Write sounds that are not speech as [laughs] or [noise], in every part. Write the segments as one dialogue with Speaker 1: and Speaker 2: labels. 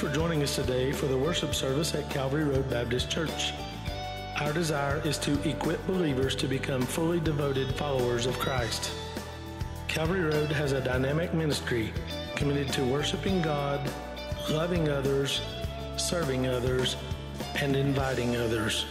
Speaker 1: for joining us today for the worship service at Calvary Road Baptist Church. Our desire is to equip believers to become fully devoted followers of Christ. Calvary Road has a dynamic ministry committed to worshiping God, loving others, serving others, and inviting others.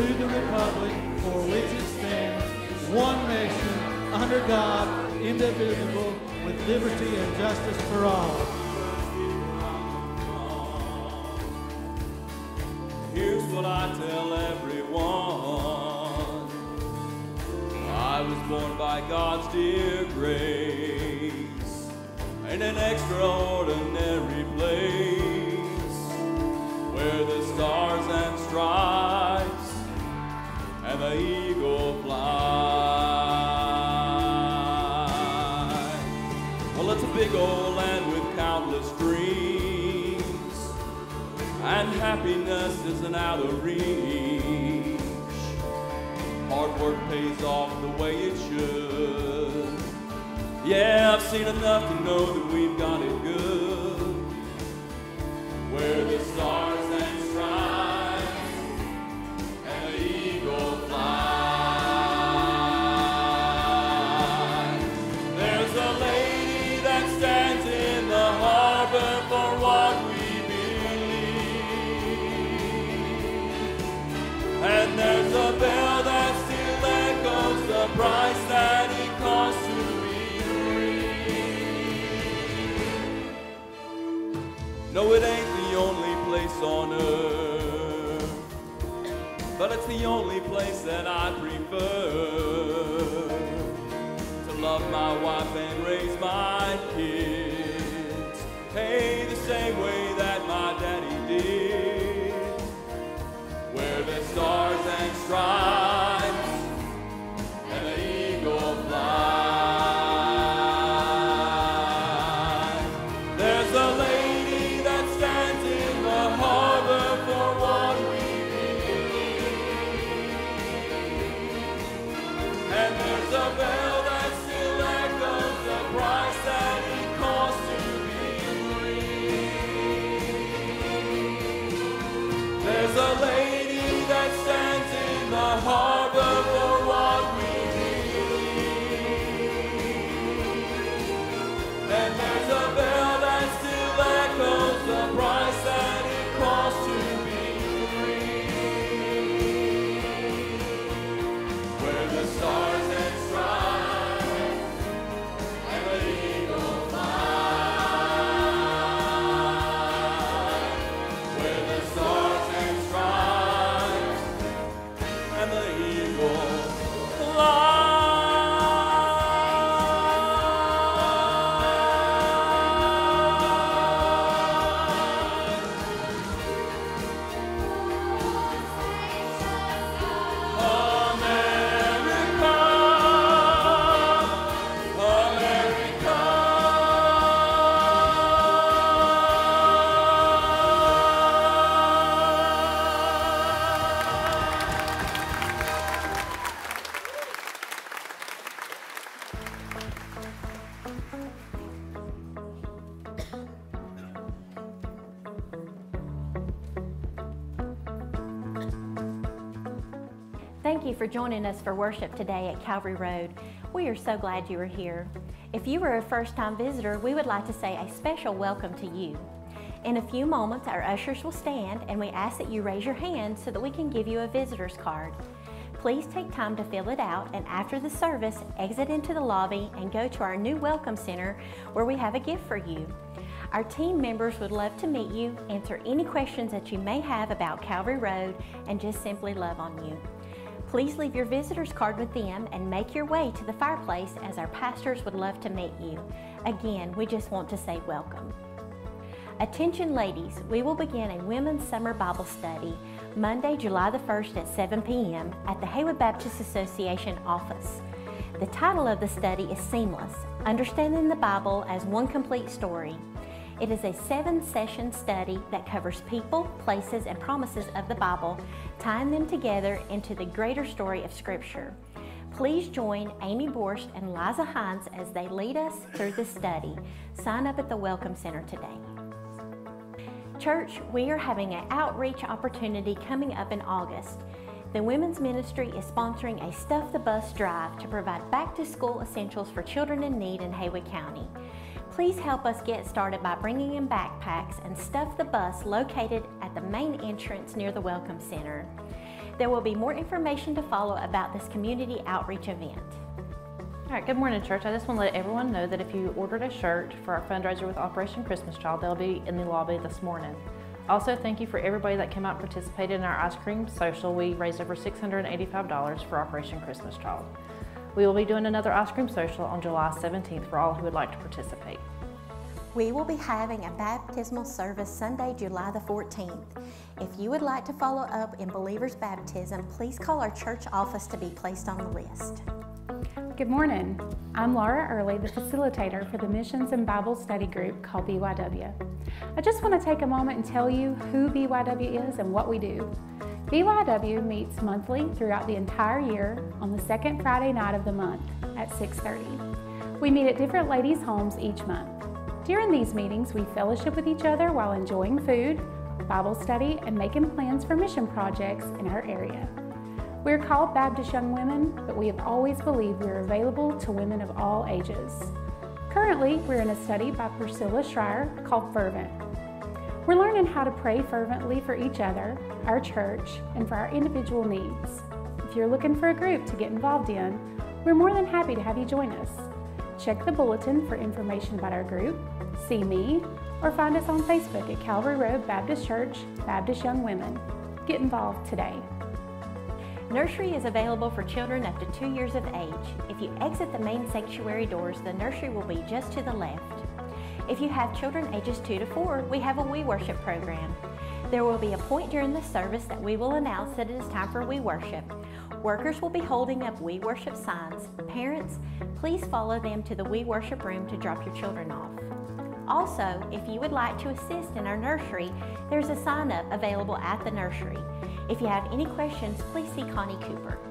Speaker 2: To the republic for which it stands, one nation, under God, indivisible, with liberty and justice for all.
Speaker 3: Here's what I tell everyone. I was born by God's dear grace in an extraordinary place where the stars and stripes big old land with countless dreams and happiness isn't out of reach. Hard work pays off the way it should. Yeah, I've seen enough to know No, it ain't the only place on earth, but it's the only place that I prefer to love my wife and raise my kids. Hey, the same way that my daddy did. Where the stars and stripes for
Speaker 4: joining us for worship today at Calvary Road. We are so glad you are here. If you are a first time visitor, we would like to say a special welcome to you. In a few moments, our ushers will stand and we ask that you raise your hand so that we can give you a visitor's card. Please take time to fill it out and after the service, exit into the lobby and go to our new Welcome Center where we have a gift for you. Our team members would love to meet you, answer any questions that you may have about Calvary Road, and just simply love on you. Please leave your visitor's card with them and make your way to the fireplace as our pastors would love to meet you. Again, we just want to say welcome. Attention ladies, we will begin a Women's Summer Bible Study Monday, July the 1st at 7 p.m. at the Haywood Baptist Association office. The title of the study is Seamless Understanding the Bible as One Complete Story. It is a seven session study that covers people, places, and promises of the Bible, tying them together into the greater story of Scripture. Please join Amy Borscht and Liza Hines as they lead us through the study. Sign up at the Welcome Center today. Church, we are having an outreach opportunity coming up in August. The Women's Ministry is sponsoring a Stuff the Bus drive to provide back to school essentials for children in need in Haywood County. Please help us get started by bringing in backpacks and stuff the bus located at the main entrance near the Welcome Center. There will be more information to follow about this community outreach event.
Speaker 5: All right, good morning, church. I just want to let everyone know that if you ordered a shirt for our fundraiser with Operation Christmas Child, they'll be in the lobby this morning. Also, thank you for everybody that came out and participated in our ice cream social. We raised over $685 for Operation Christmas Child. We will be doing another ice cream social on July 17th for all who would like to participate.
Speaker 4: We will be having a baptismal service Sunday, July the 14th. If you would like to follow up in believer's baptism, please call our church office to be placed on the list.
Speaker 6: Good morning. I'm Laura Early, the facilitator for the Missions and Bible Study Group called BYW. I just want to take a moment and tell you who BYW is and what we do. BYW meets monthly throughout the entire year on the second Friday night of the month at 6:30. We meet at different ladies' homes each month. During these meetings, we fellowship with each other while enjoying food, Bible study, and making plans for mission projects in our area. We're called Baptist Young Women, but we have always believed we're available to women of all ages. Currently, we're in a study by Priscilla Shirer called Fervent. We're learning how to pray fervently for each other, our church, and for our individual needs. If you're looking for a group to get involved in, we're more than happy to have you join us. Check the bulletin for information about our group, see me, or find us on Facebook at Calvary Road Baptist Church, Baptist Young Women. Get involved today.
Speaker 4: Nursery is available for children up to two years of age. If you exit the main sanctuary doors, the nursery will be just to the left. If you have children ages 2 to 4, we have a We Worship program. There will be a point during the service that we will announce that it is time for We Worship. Workers will be holding up We Worship signs. Parents, please follow them to the We Worship room to drop your children off. Also, if you would like to assist in our nursery, there's a sign up available at the nursery. If you have any questions, please see Connie Cooper.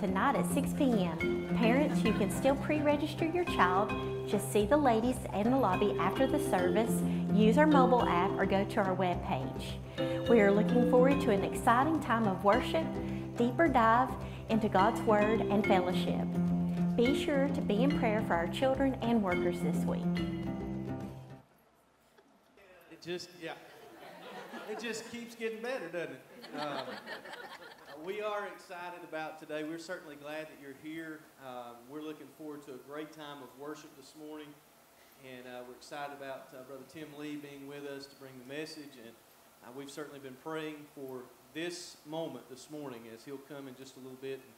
Speaker 4: Tonight at 6 p.m. Parents, you can still pre-register your child. Just see the ladies in the lobby after the service, use our mobile app, or go to our web page. We are looking forward to an exciting time of worship, deeper dive into God's Word, and fellowship. Be sure to be in prayer for our children and workers this week.
Speaker 2: It just, yeah. It just keeps getting better, doesn't it? Uh, we are excited about today. We're certainly glad that you're here. Um, we're looking forward to a great time of worship this morning. And uh, we're excited about uh, Brother Tim Lee being with us to bring the message. And uh, we've certainly been praying for this moment this morning as he'll come in just a little bit and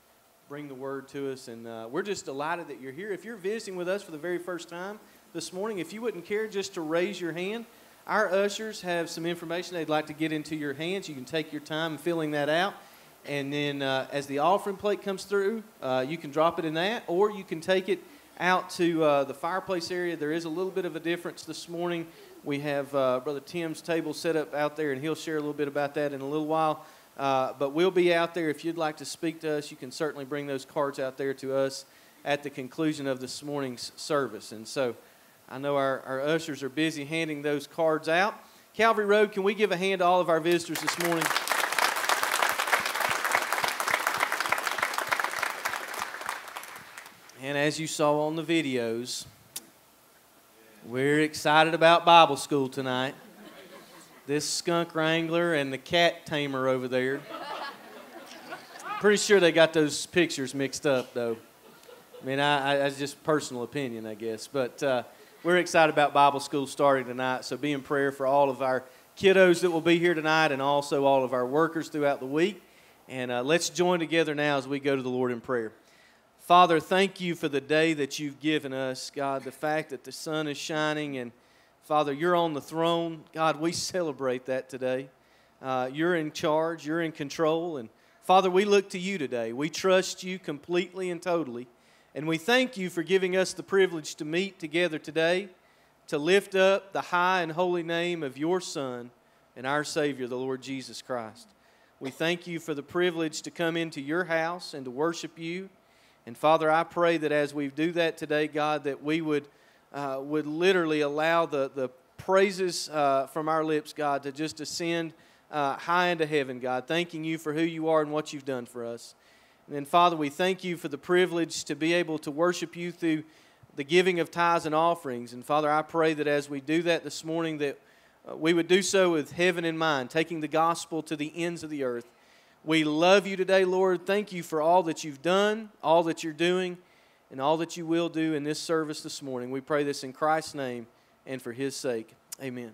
Speaker 2: bring the word to us. And uh, we're just delighted that you're here. If you're visiting with us for the very first time this morning, if you wouldn't care just to raise your hand,
Speaker 7: our ushers have some information they'd like to get into your hands. You can take your time filling that out. And then uh, as the offering plate comes through, uh, you can drop it in that, or you can take it out to uh, the fireplace area. There is a little bit of a difference this morning. We have uh, Brother Tim's table set up out there, and he'll share a little bit about that in a little while. Uh, but we'll be out there. If you'd like to speak to us, you can certainly bring those cards out there to us at the conclusion of this morning's service. And so I know our, our ushers are busy handing those cards out. Calvary Road, can we give a hand to all of our visitors this morning? And as you saw on the videos, we're excited about Bible school tonight. This skunk wrangler and the cat tamer over there. Pretty sure they got those pictures mixed up, though. I mean, I, I, that's just personal opinion, I guess. But uh, we're excited about Bible school starting tonight. So be in prayer for all of our kiddos that will be here tonight and also all of our workers throughout the week. And uh, let's join together now as we go to the Lord in prayer. Father, thank you for the day that you've given us, God, the fact that the sun is shining and Father, you're on the throne. God, we celebrate that today. Uh, you're in charge, you're in control. And Father, we look to you today. We trust you completely and totally. And we thank you for giving us the privilege to meet together today to lift up the high and holy name of your Son and our Savior, the Lord Jesus Christ. We thank you for the privilege to come into your house and to worship you. And Father, I pray that as we do that today, God, that we would, uh, would literally allow the, the praises uh, from our lips, God, to just ascend uh, high into heaven, God, thanking you for who you are and what you've done for us. And then, Father, we thank you for the privilege to be able to worship you through the giving of tithes and offerings. And Father, I pray that as we do that this morning, that uh, we would do so with heaven in mind, taking the gospel to the ends of the earth. We love you today, Lord. Thank you for all that you've done, all that you're doing, and all that you will do in this service this morning. We pray this in Christ's name and for his sake. Amen.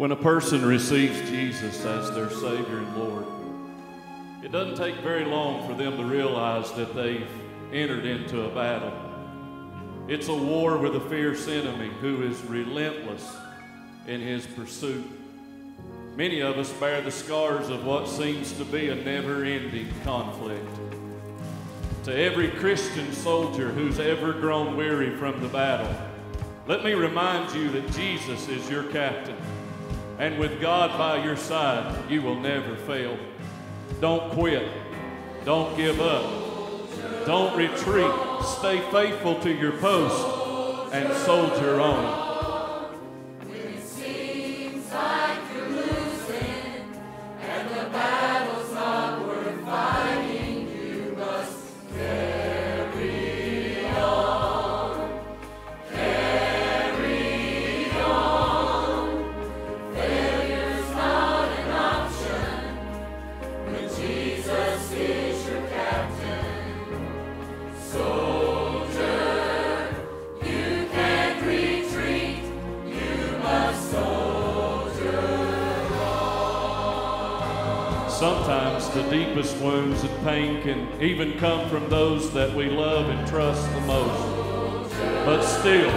Speaker 8: When a person receives Jesus as their Savior and Lord, it doesn't take very long for them to realize that they've entered into a battle. It's a war with a fierce enemy who is relentless in his pursuit. Many of us bear the scars of what seems to be a never ending conflict. To every Christian soldier who's ever grown weary from the battle, let me remind you that Jesus is your captain. And with God by your side, you will never fail. Don't quit. Don't give up. Don't retreat. Stay faithful to your post and soldier on. From those that we love and trust the most. But still,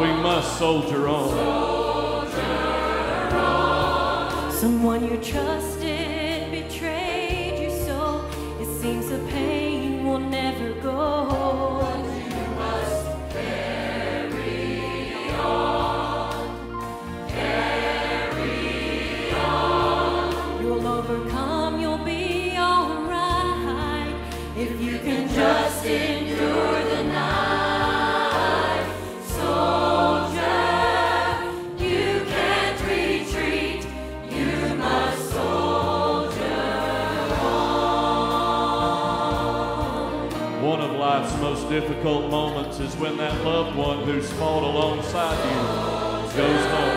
Speaker 8: we must soldier on.
Speaker 9: Someone you trusted
Speaker 8: who's fought alongside you goes home.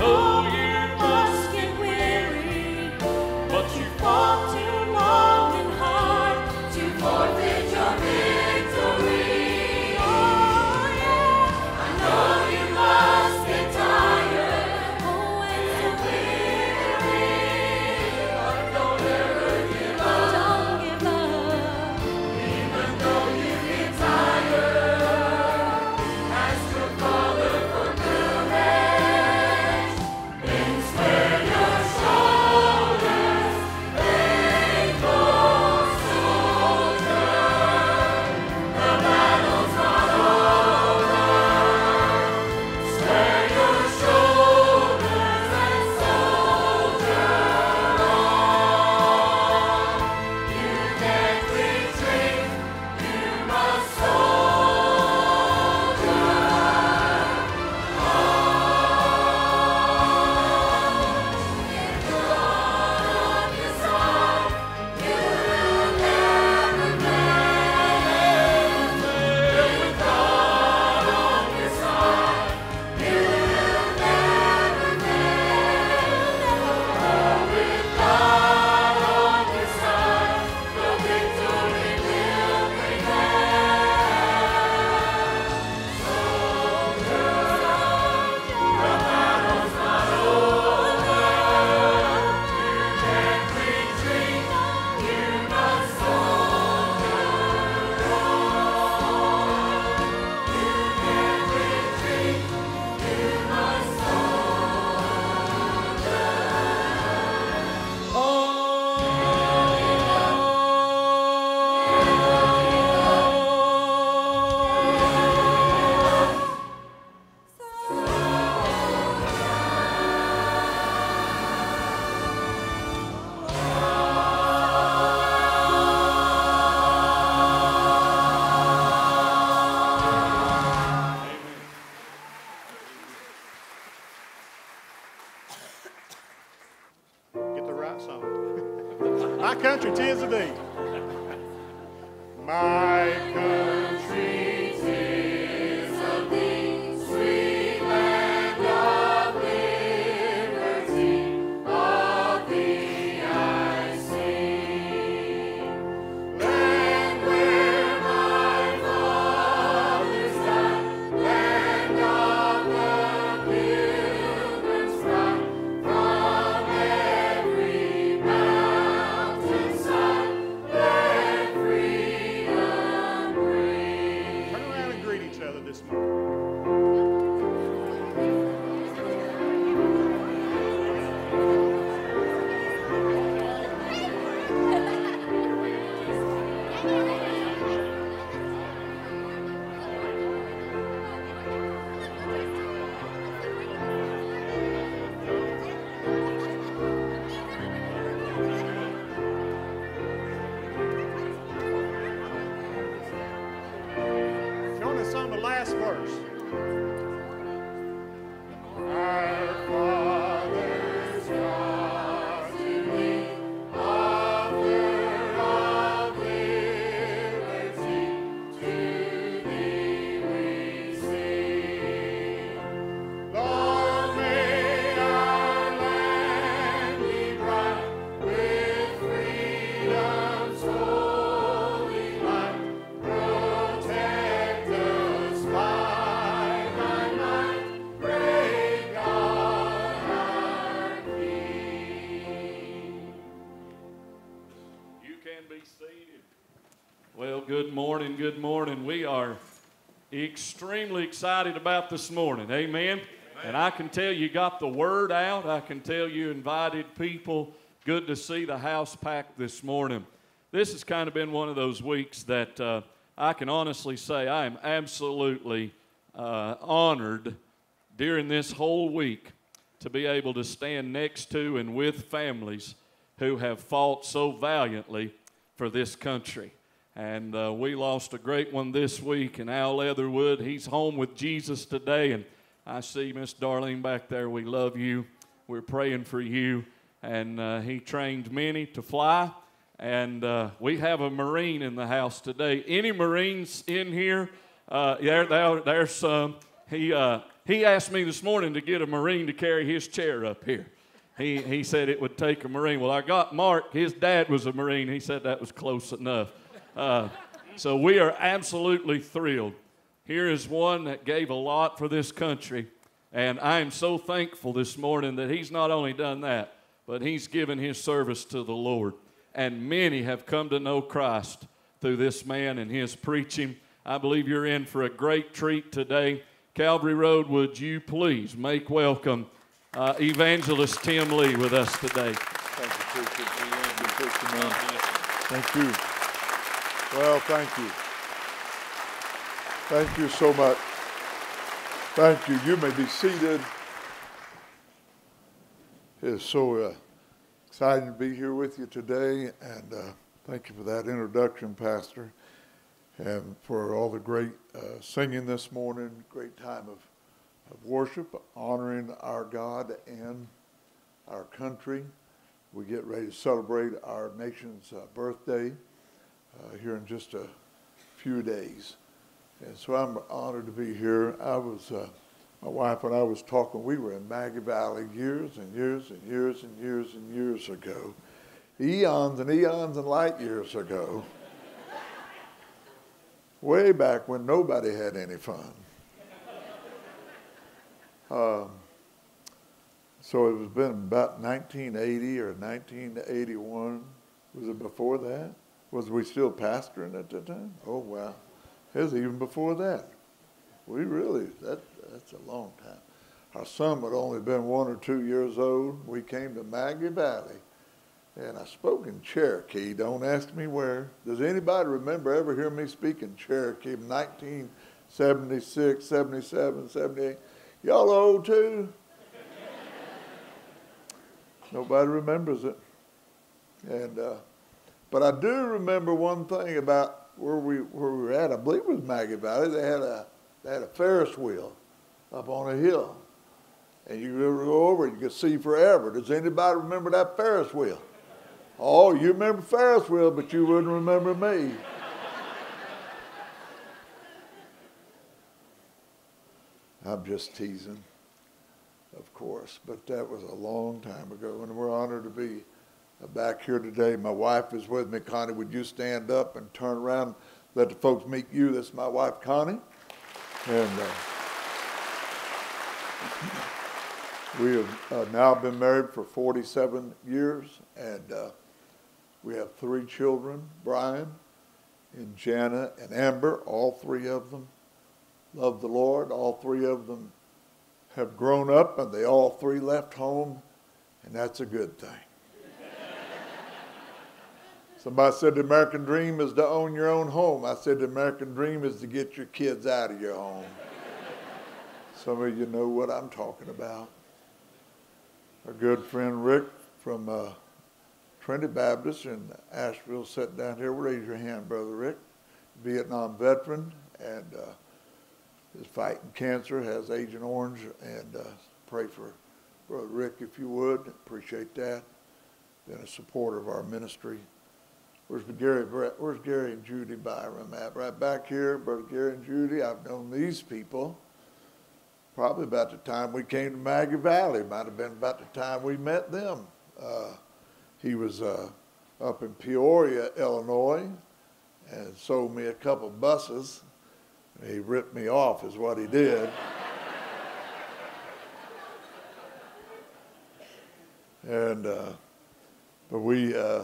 Speaker 8: Oh. Good morning. We are extremely excited about this morning. Amen. And I can tell you got the word out. I can tell you invited people. Good to see the house packed this morning. This has kind of been one of those weeks that uh, I can honestly say I am absolutely uh, honored during this whole week to be able to stand next to and with families who have fought so valiantly for this country. And uh, we lost a great one this week, and Al Leatherwood, he's home with Jesus today. And I see Miss Darlene back there. We love you. We're praying for you. And uh, he trained many to fly. And uh, we have a Marine in the house today. Any Marines in here? Uh, there, there, there's some. He, uh, he asked me this morning to get a Marine to carry his chair up here. He, he said it would take a Marine. Well, I got Mark. His dad was a Marine. He said that was close enough. Uh, so we are absolutely thrilled. Here is one that gave a lot for this country. And I am so thankful this morning that he's not only done that, but he's given his service to the Lord. And many have come to know Christ through this man and his preaching. I believe you're in for a great treat today. Calvary Road, would you please make welcome uh, Evangelist Tim Lee with us today?
Speaker 10: Thank you, preacher. Thank you. Well, thank you. Thank you so much. Thank you. You may be seated. It is so uh, exciting to be here with you today, and uh, thank you for that introduction, Pastor, and for all the great uh, singing this morning, great time of, of worship, honoring our God and our country. We get ready to celebrate our nation's uh, birthday uh, here in just a few days. And so I'm honored to be here. I was, uh, my wife and I was talking, we were in Maggie Valley years and years and years and years and years ago, eons and eons and light years ago, way back when nobody had any fun. Um, so it was been about 1980 or 1981. Was it before that? Was we still pastoring at the time? Oh wow, it was even before that. We really that that's a long time. Our son had only been one or two years old. We came to Maggie Valley, and I spoke in Cherokee. Don't ask me where. Does anybody remember ever hear me speak in Cherokee? 1976, 77, 78. Y'all old too? [laughs] Nobody remembers it. And uh, but I do remember one thing about where we where we were at. I believe it was Maggie Valley. They had a they had a Ferris wheel up on a hill, and you could go over and You could see forever. Does anybody remember that Ferris wheel? Oh, you remember Ferris wheel, but you wouldn't remember me. I'm just teasing, of course, but that was a long time ago, and we're honored to be back here today. My wife is with me. Connie, would you stand up and turn around, let the folks meet you? This is my wife, Connie, and. Uh, [clears throat] we have uh, now been married for 47 years, and uh, we have three children Brian and Jana and Amber, all three of them love the Lord. All three of them have grown up, and they all three left home, and that's a good thing. Somebody said the American dream is to own your own home. I said the American dream is to get your kids out of your home. Some of you know what I'm talking about. Our good friend Rick from uh, Trinity Baptist in Asheville sitting down here. Raise your hand, Brother Rick. Vietnam veteran and uh, is fighting cancer, has Agent Orange, and uh, pray for Brother Rick if you would. Appreciate that. Been a supporter of our ministry. Where's Gary? Where's Gary and Judy Byram at? Right back here, Brother Gary and Judy. I've known these people probably about the time we came to Maggie Valley. Might have been about the time we met them. Uh, he was uh, up in Peoria, Illinois, and sold me a couple buses. He ripped me off, is what he did. and uh, but we uh,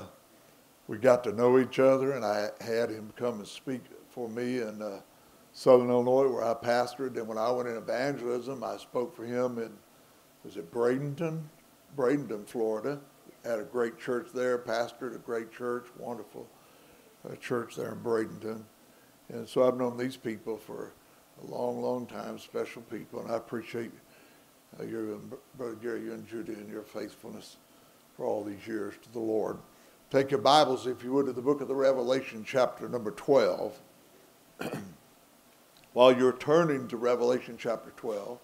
Speaker 10: we got to know each other, and I had him come and speak for me in uh, Southern Illinois, where I pastored. And when I went in evangelism, I spoke for him in was it Bradenton, Bradenton, Florida. Had a great church there, pastored a great church, wonderful uh, church there in Bradenton. And so I've known these people for a long, long time, special people, and I appreciate uh, your brother Gary, you and Judy, and your faithfulness for all these years to the Lord. Take your Bibles, if you would, to the book of the Revelation, chapter number 12. [clears throat] While you're turning to Revelation chapter 12,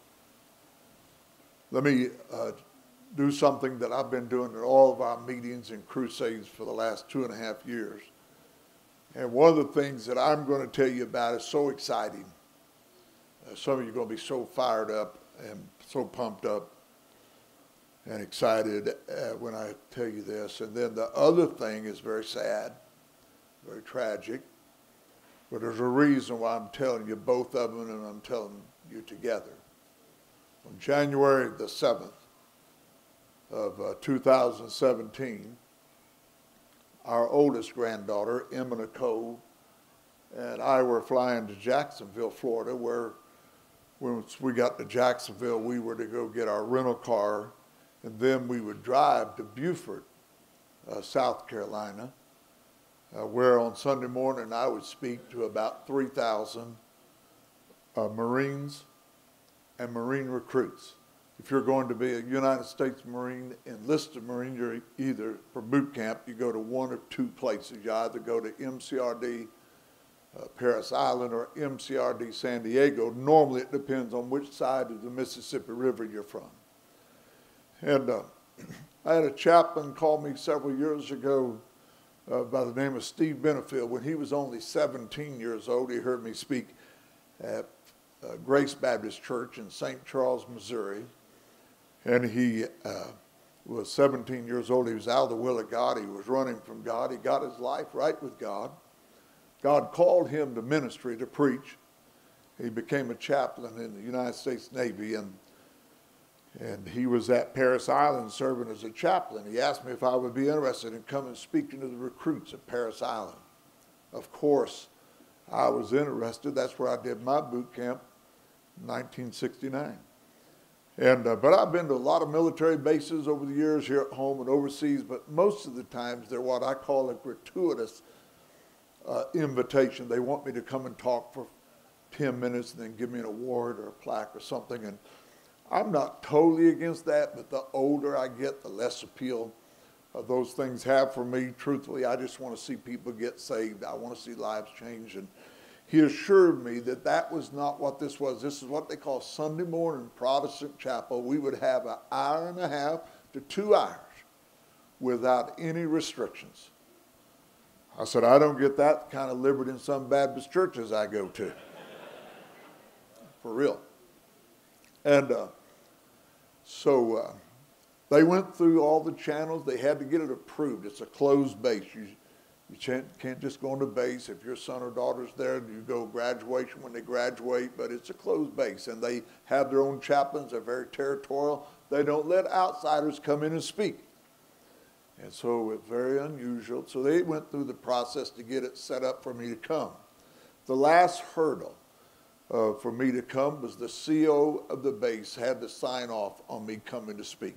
Speaker 10: let me uh, do something that I've been doing at all of our meetings and crusades for the last two and a half years. And one of the things that I'm going to tell you about is so exciting. Uh, some of you are going to be so fired up and so pumped up and excited uh, when I tell you this. And then the other thing is very sad, very tragic. But there's a reason why I'm telling you both of them and I'm telling you together. On January the 7th of uh, 2017, our oldest granddaughter, Emma Nicole, and I were flying to Jacksonville, Florida, where once we got to Jacksonville, we were to go get our rental car, and then we would drive to Beaufort, uh, South Carolina, uh, where on Sunday morning I would speak to about 3,000 uh, Marines and Marine recruits. If you're going to be a United States Marine, enlisted Marine, you're either for boot camp, you go to one or two places. You either go to MCRD uh, Parris Island or MCRD San Diego. Normally it depends on which side of the Mississippi River you're from. And uh, I had a chaplain call me several years ago uh, by the name of Steve Benefield. When he was only 17 years old, he heard me speak at uh, Grace Baptist Church in St. Charles, Missouri and he uh, was 17 years old. He was out of the will of God. He was running from God. He got his life right with God. God called him to ministry to preach. He became a chaplain in the United States Navy, and and he was at Parris Island serving as a chaplain. He asked me if I would be interested in coming and speaking to the recruits at Parris Island. Of course, I was interested. That's where I did my boot camp in 1969. And, uh, but I've been to a lot of military bases over the years here at home and overseas, but most of the times they're what I call a gratuitous uh, invitation. They want me to come and talk for 10 minutes and then give me an award or a plaque or something. And I'm not totally against that, but the older I get, the less appeal uh, those things have for me. Truthfully, I just want to see people get saved. I want to see lives change. And he assured me that that was not what this was. This is what they call Sunday morning Protestant chapel. We would have an hour and a half to two hours without any restrictions. I said, I don't get that kind of liberty in some Baptist churches I go to. [laughs] For real. And uh, so uh, they went through all the channels. They had to get it approved. It's a closed base. You, you can't, can't just go into base. If your son or daughter's there, you go graduation when they graduate, but it's a closed base. And they have their own chaplains. They're very territorial. They don't let outsiders come in and speak. And so it's very unusual. So they went through the process to get it set up for me to come. The last hurdle uh, for me to come was the CO of the base had to sign off on me coming to speak.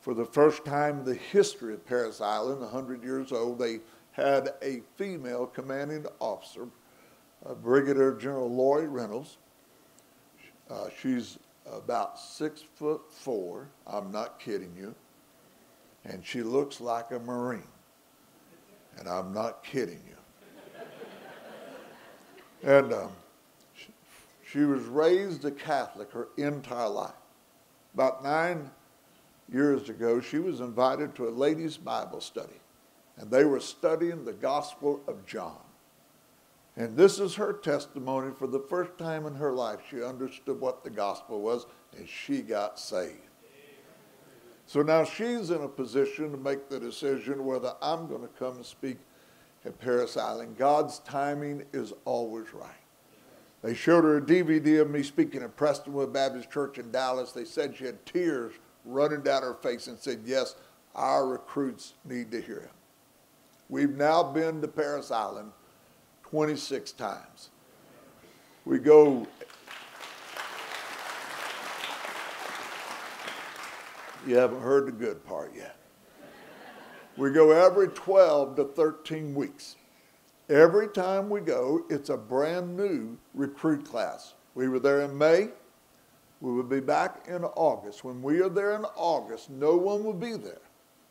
Speaker 10: For the first time in the history of Parris Island, 100 years old, they had a female commanding officer, uh, Brigadier General Lori Reynolds. Uh, she's about six foot four. I'm not kidding you and she looks like a Marine. And I'm not kidding you. [laughs] and um, she was raised a Catholic her entire life. About nine years ago, she was invited to a ladies' Bible study, and they were studying the Gospel of John. And this is her testimony. For the first time in her life, she understood what the gospel was, and she got saved. So now she's in a position to make the decision whether I'm going to come and speak at Parris Island. God's timing is always right. They showed her a DVD of me speaking at Prestonwood Baptist Church in Dallas. They said she had tears running down her face and said, Yes, our recruits need to hear him. We've now been to Parris Island 26 times. We go You haven't heard the good part yet. We go every 12 to 13 weeks. Every time we go, it's a brand new recruit class. We were there in May. We will be back in August. When we are there in August, no one will be there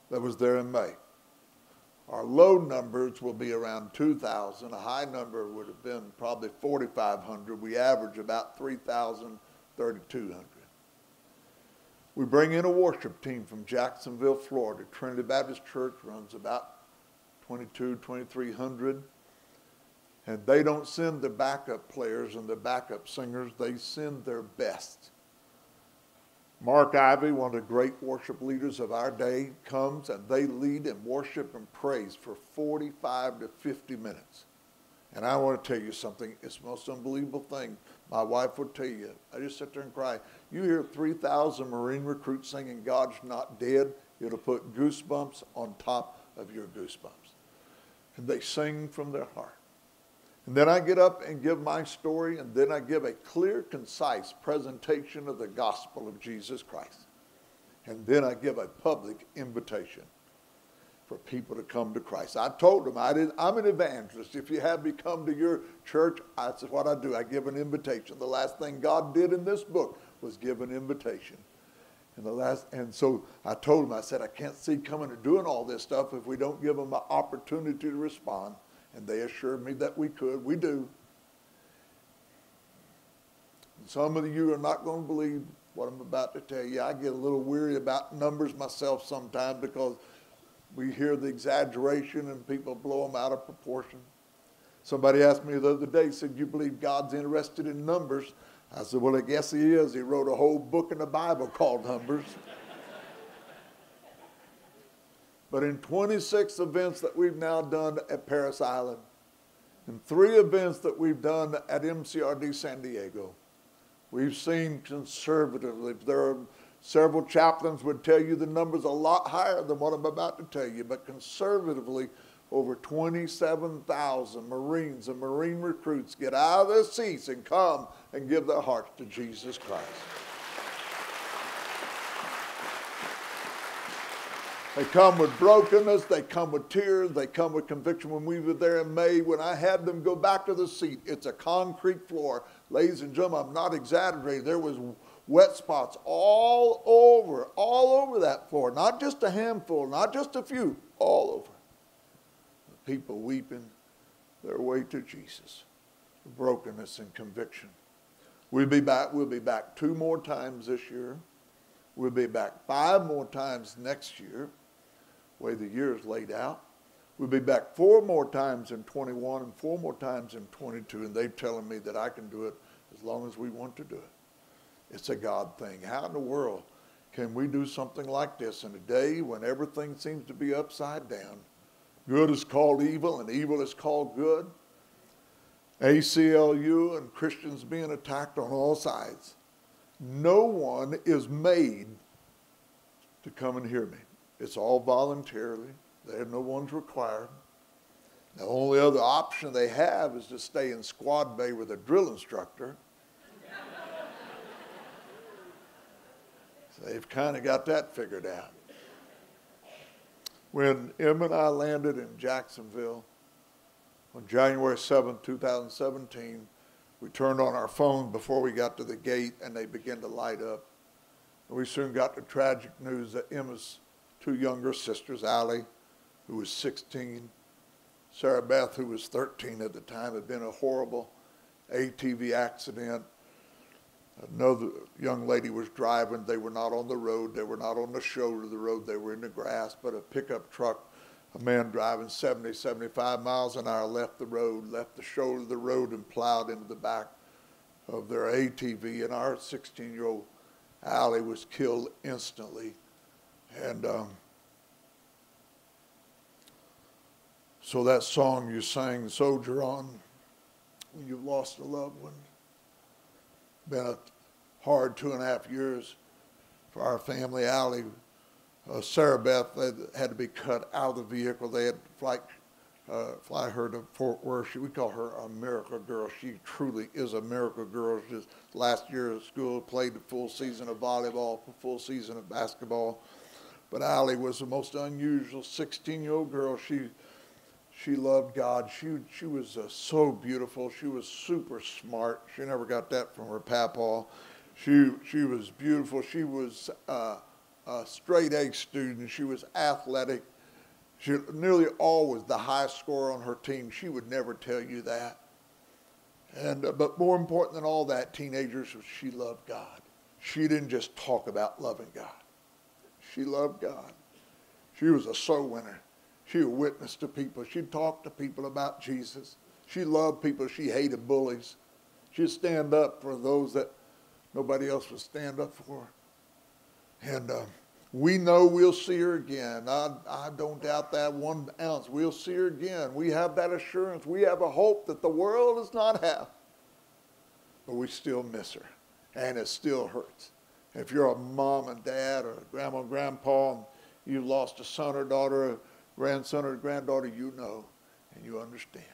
Speaker 10: that was there in May. Our low numbers will be around 2,000. A high number would have been probably 4,500. We average about 3,000, 3,200. We bring in a worship team from Jacksonville, Florida. Trinity Baptist Church runs about 22, 2300. And they don't send the backup players and the backup singers, they send their best. Mark Ivy, one of the great worship leaders of our day, comes and they lead in worship and praise for 45 to 50 minutes. And I want to tell you something, it's the most unbelievable thing. My wife would tell you, I just sit there and cry. You hear 3,000 Marine recruits singing God's Not Dead, it'll put goosebumps on top of your goosebumps. And they sing from their heart. And then I get up and give my story, and then I give a clear, concise presentation of the gospel of Jesus Christ. And then I give a public invitation for people to come to Christ. I told them I did, I'm an evangelist. If you have me come to your church, that's what I do. I give an invitation. The last thing God did in this book was give an invitation. And the last, and so I told them, I said, I can't see coming and doing all this stuff if we don't give them an opportunity to respond. And they assured me that we could. We do. Some of you are not going to believe what I'm about to tell you. I get a little weary about numbers myself sometimes because we hear the exaggeration and people blow them out of proportion. Somebody asked me the other day, said, You believe God's interested in numbers? I said, Well, I guess He is. He wrote a whole book in the Bible called Numbers. But in 26 events that we've now done at Parris Island, and three events that we've done at MCRD San Diego, we've seen conservatively, there are Several chaplains would tell you the number's a lot higher than what I'm about to tell you, but conservatively, over 27,000 Marines and Marine recruits get out of their seats and come and give their hearts to Jesus Christ. They come with brokenness, they come with tears, they come with conviction. When we were there in May, when I had them go back to the seat, it's a concrete floor. Ladies and gentlemen, I'm not exaggerating. There was wet spots all over, all over that floor. Not just a handful, not just a few, all over. The people weeping their way to Jesus. Brokenness and conviction. We'll be back, we'll be back two more times this year. We'll be back five more times next year. Way the year is laid out. We'll be back four more times in 21 and four more times in 22, and they're telling me that I can do it as long as we want to do it. It's a God thing. How in the world can we do something like this in a day when everything seems to be upside down? Good is called evil, and evil is called good. ACLU and Christians being attacked on all sides. No one is made to come and hear me. It's all voluntarily. There no one's required. The only other option they have is to stay in squad bay with a drill instructor. so they've kind of got that figured out. When Em and I landed in Jacksonville on January 7, 2017, we turned on our phone before we got to the gate and they began to light up. We soon got the tragic news that Emma's two younger sisters, Allie, who was 16, Sarah Beth, who was 13 at the time, had been a horrible ATV accident. Another young lady was driving. They were not on the road. They were not on the shoulder of the road. They were in the grass. But a pickup truck, a man driving 70, 75 miles an hour left the road, left the shoulder of the road, and plowed into the back of their ATV. And our 16 year old Allie was killed instantly. And um, so that song you sang, Soldier On, when you've lost a loved one, been a hard two and a half years for our family. Allie, uh, Sarah Beth had, to be cut out of the vehicle. They had to fly, uh, fly her to Fort Worth. She, we call her a miracle girl. She truly is a miracle girl. Just last year at school, played the full season of volleyball, full season of basketball. But Allie was the most unusual 16-year-old girl. She she loved God. She she was uh, so beautiful. She was super smart. She never got that from her papa. She she was beautiful. She was uh, a straight A student. She was athletic. She nearly always the highest scorer on her team. She would never tell you that. And uh, but more important than all that, teenagers, she loved God. She didn't just talk about loving God. She loved God. She was a soul winner. She would witness to people. She'd talk to people about Jesus. She loved people. She hated bullies. She'd stand up for those that nobody else would stand up for. And uh, we know we'll see her again. I, I don't doubt that one ounce. We'll see her again. We have that assurance. We have a hope that the world does not have. But we still miss her. And it still hurts. If you're a mom and dad or a grandma and grandpa and you've lost a son or daughter, grandson or granddaughter, you know and you understand.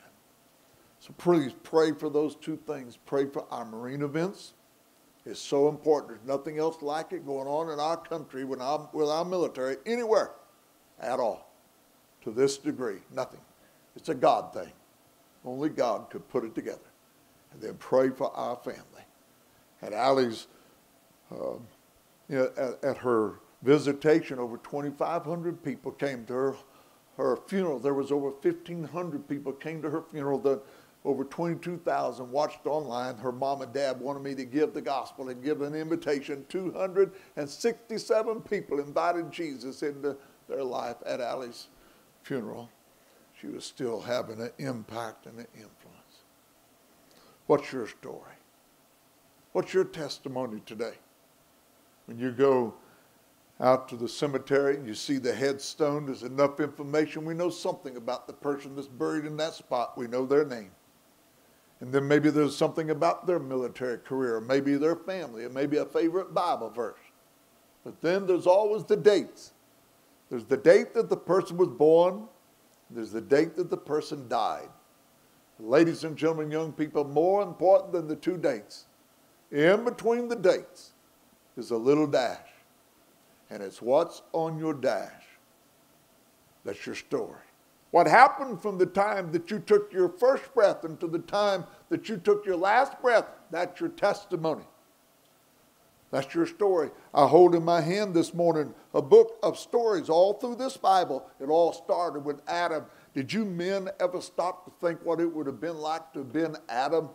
Speaker 10: So please pray for those two things. Pray for our marine events. It's so important. There's nothing else like it going on in our country with our, with our military anywhere at all to this degree. Nothing. It's a God thing. Only God could put it together. And then pray for our family. At Allie's, Um, you know, at, at her visitation, over 2,500 people came to her her funeral. There was over 1,500 people came to her funeral. The, over 22,000 watched online. Her mom and dad wanted me to give the gospel and give an invitation. 267 people invited Jesus into their life at Allie's funeral. She was still having an impact and an influence. What's your story? What's your testimony today? When you go out to the cemetery and you see the headstone, there's enough information. We know something about the person that's buried in that spot. We know their name. And then maybe there's something about their military career, maybe their family, it may be a favorite Bible verse. But then there's always the dates. There's the date that the person was born, there's the date that the person died. Ladies and gentlemen, young people, more important than the two dates, in between the dates is a little dash and it's what's on your dash. That's your story. What happened from the time that you took your first breath until the time that you took your last breath, that's your testimony. That's your story. I hold in my hand this morning a book of stories all through this Bible. It all started with Adam. Did you men ever stop to think what it would have been like to have been Adam?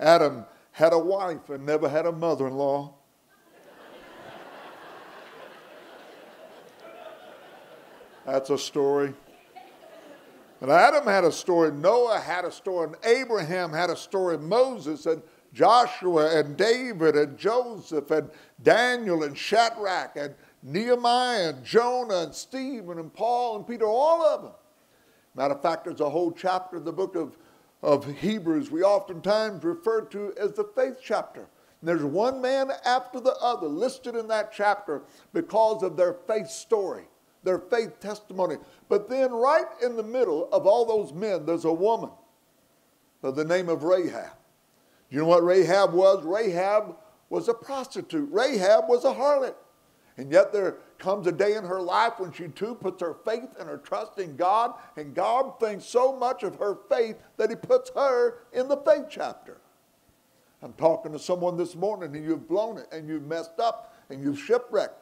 Speaker 10: Adam had a wife and never had a mother in law. That's a story. And Adam had a story, Noah had a story, and Abraham had a story, Moses and Joshua and David and Joseph and Daniel and Shadrach and Nehemiah and Jonah and Stephen and Paul and Peter, all of them. Matter of fact, there's a whole chapter in the book of, of Hebrews we oftentimes refer to as the faith chapter. And there's one man after the other listed in that chapter because of their faith story, their faith testimony. But then, right in the middle of all those men, there's a woman by the name of Rahab. You know what Rahab was? Rahab was a prostitute, Rahab was a harlot. And yet there comes a day in her life when she too puts her faith and her trust in God, and God thinks so much of her faith that He puts her in the faith chapter. I'm talking to someone this morning and you've blown it and you've messed up and you've shipwrecked.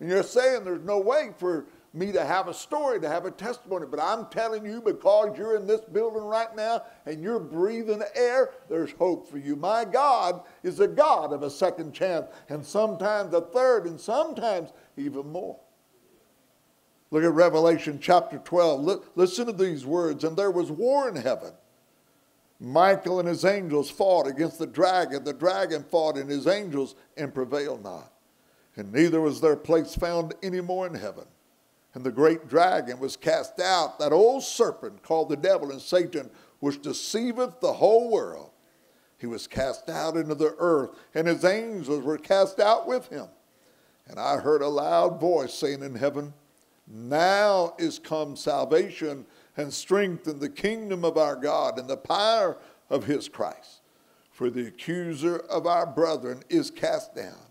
Speaker 10: And you're saying there's no way for me to have a story, to have a testimony. But I'm telling you, because you're in this building right now and you're breathing air, there's hope for you. My God is a God of a second chance, and sometimes a third, and sometimes even more. Look at Revelation chapter 12. Listen to these words. And there was war in heaven. Michael and his angels fought against the dragon. The dragon fought and his angels and prevailed not. And neither was their place found any more in heaven. And the great dragon was cast out, that old serpent called the devil and Satan, which deceiveth the whole world. He was cast out into the earth, and his angels were cast out with him. And I heard a loud voice saying in heaven, Now is come salvation and strength in the kingdom of our God and the power of his Christ. For the accuser of our brethren is cast down,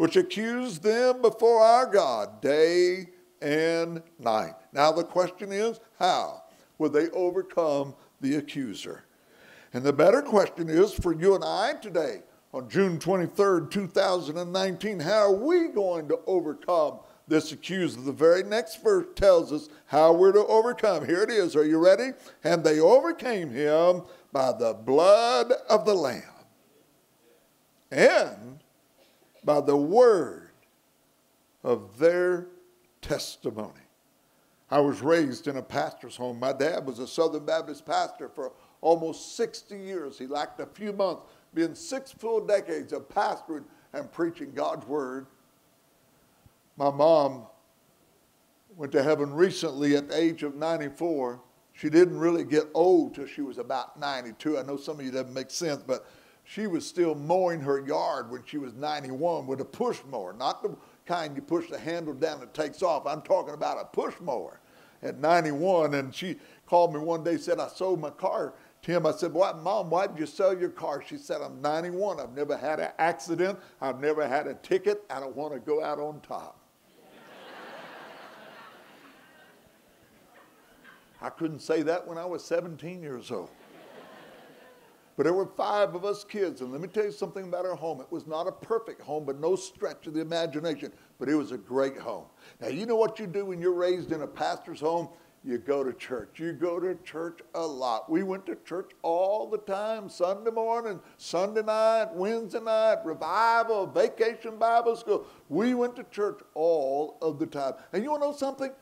Speaker 10: which accused them before our God day and night. Now the question is, how will they overcome the accuser? And the better question is for you and I today on June 23rd, 2019, how are we going to overcome this accuser? The very next verse tells us how we're to overcome. Here it is. Are you ready? And they overcame him by the blood of the Lamb and by the word of their testimony. I was raised in a pastor's home. My dad was a Southern Baptist pastor for almost 60 years. He lacked a few months, being six full decades of pastoring and preaching God's word. My mom went to heaven recently at the age of 94. She didn't really get old till she was about 92. I know some of you doesn't make sense, but she was still mowing her yard when she was 91 with a push mower, not the kind you push the handle down and takes off. I'm talking about a push mower at 91. And she called me one day, said, I sold my car. Tim, I said, what, Mom, why did you sell your car? She said, I'm 91. I've never had an accident. I've never had a ticket. I don't want to go out on top. [laughs] I couldn't say that when I was 17 years old. But there were five of us kids, and let me tell you something about our home. It was not a perfect home, but no stretch of the imagination, but it was a great home. Now, you know what you do when you're raised in a pastor's home? You go to church. You go to church a lot. We went to church all the time Sunday morning, Sunday night, Wednesday night, revival, vacation Bible school. We went to church all of the time. And you want to know something?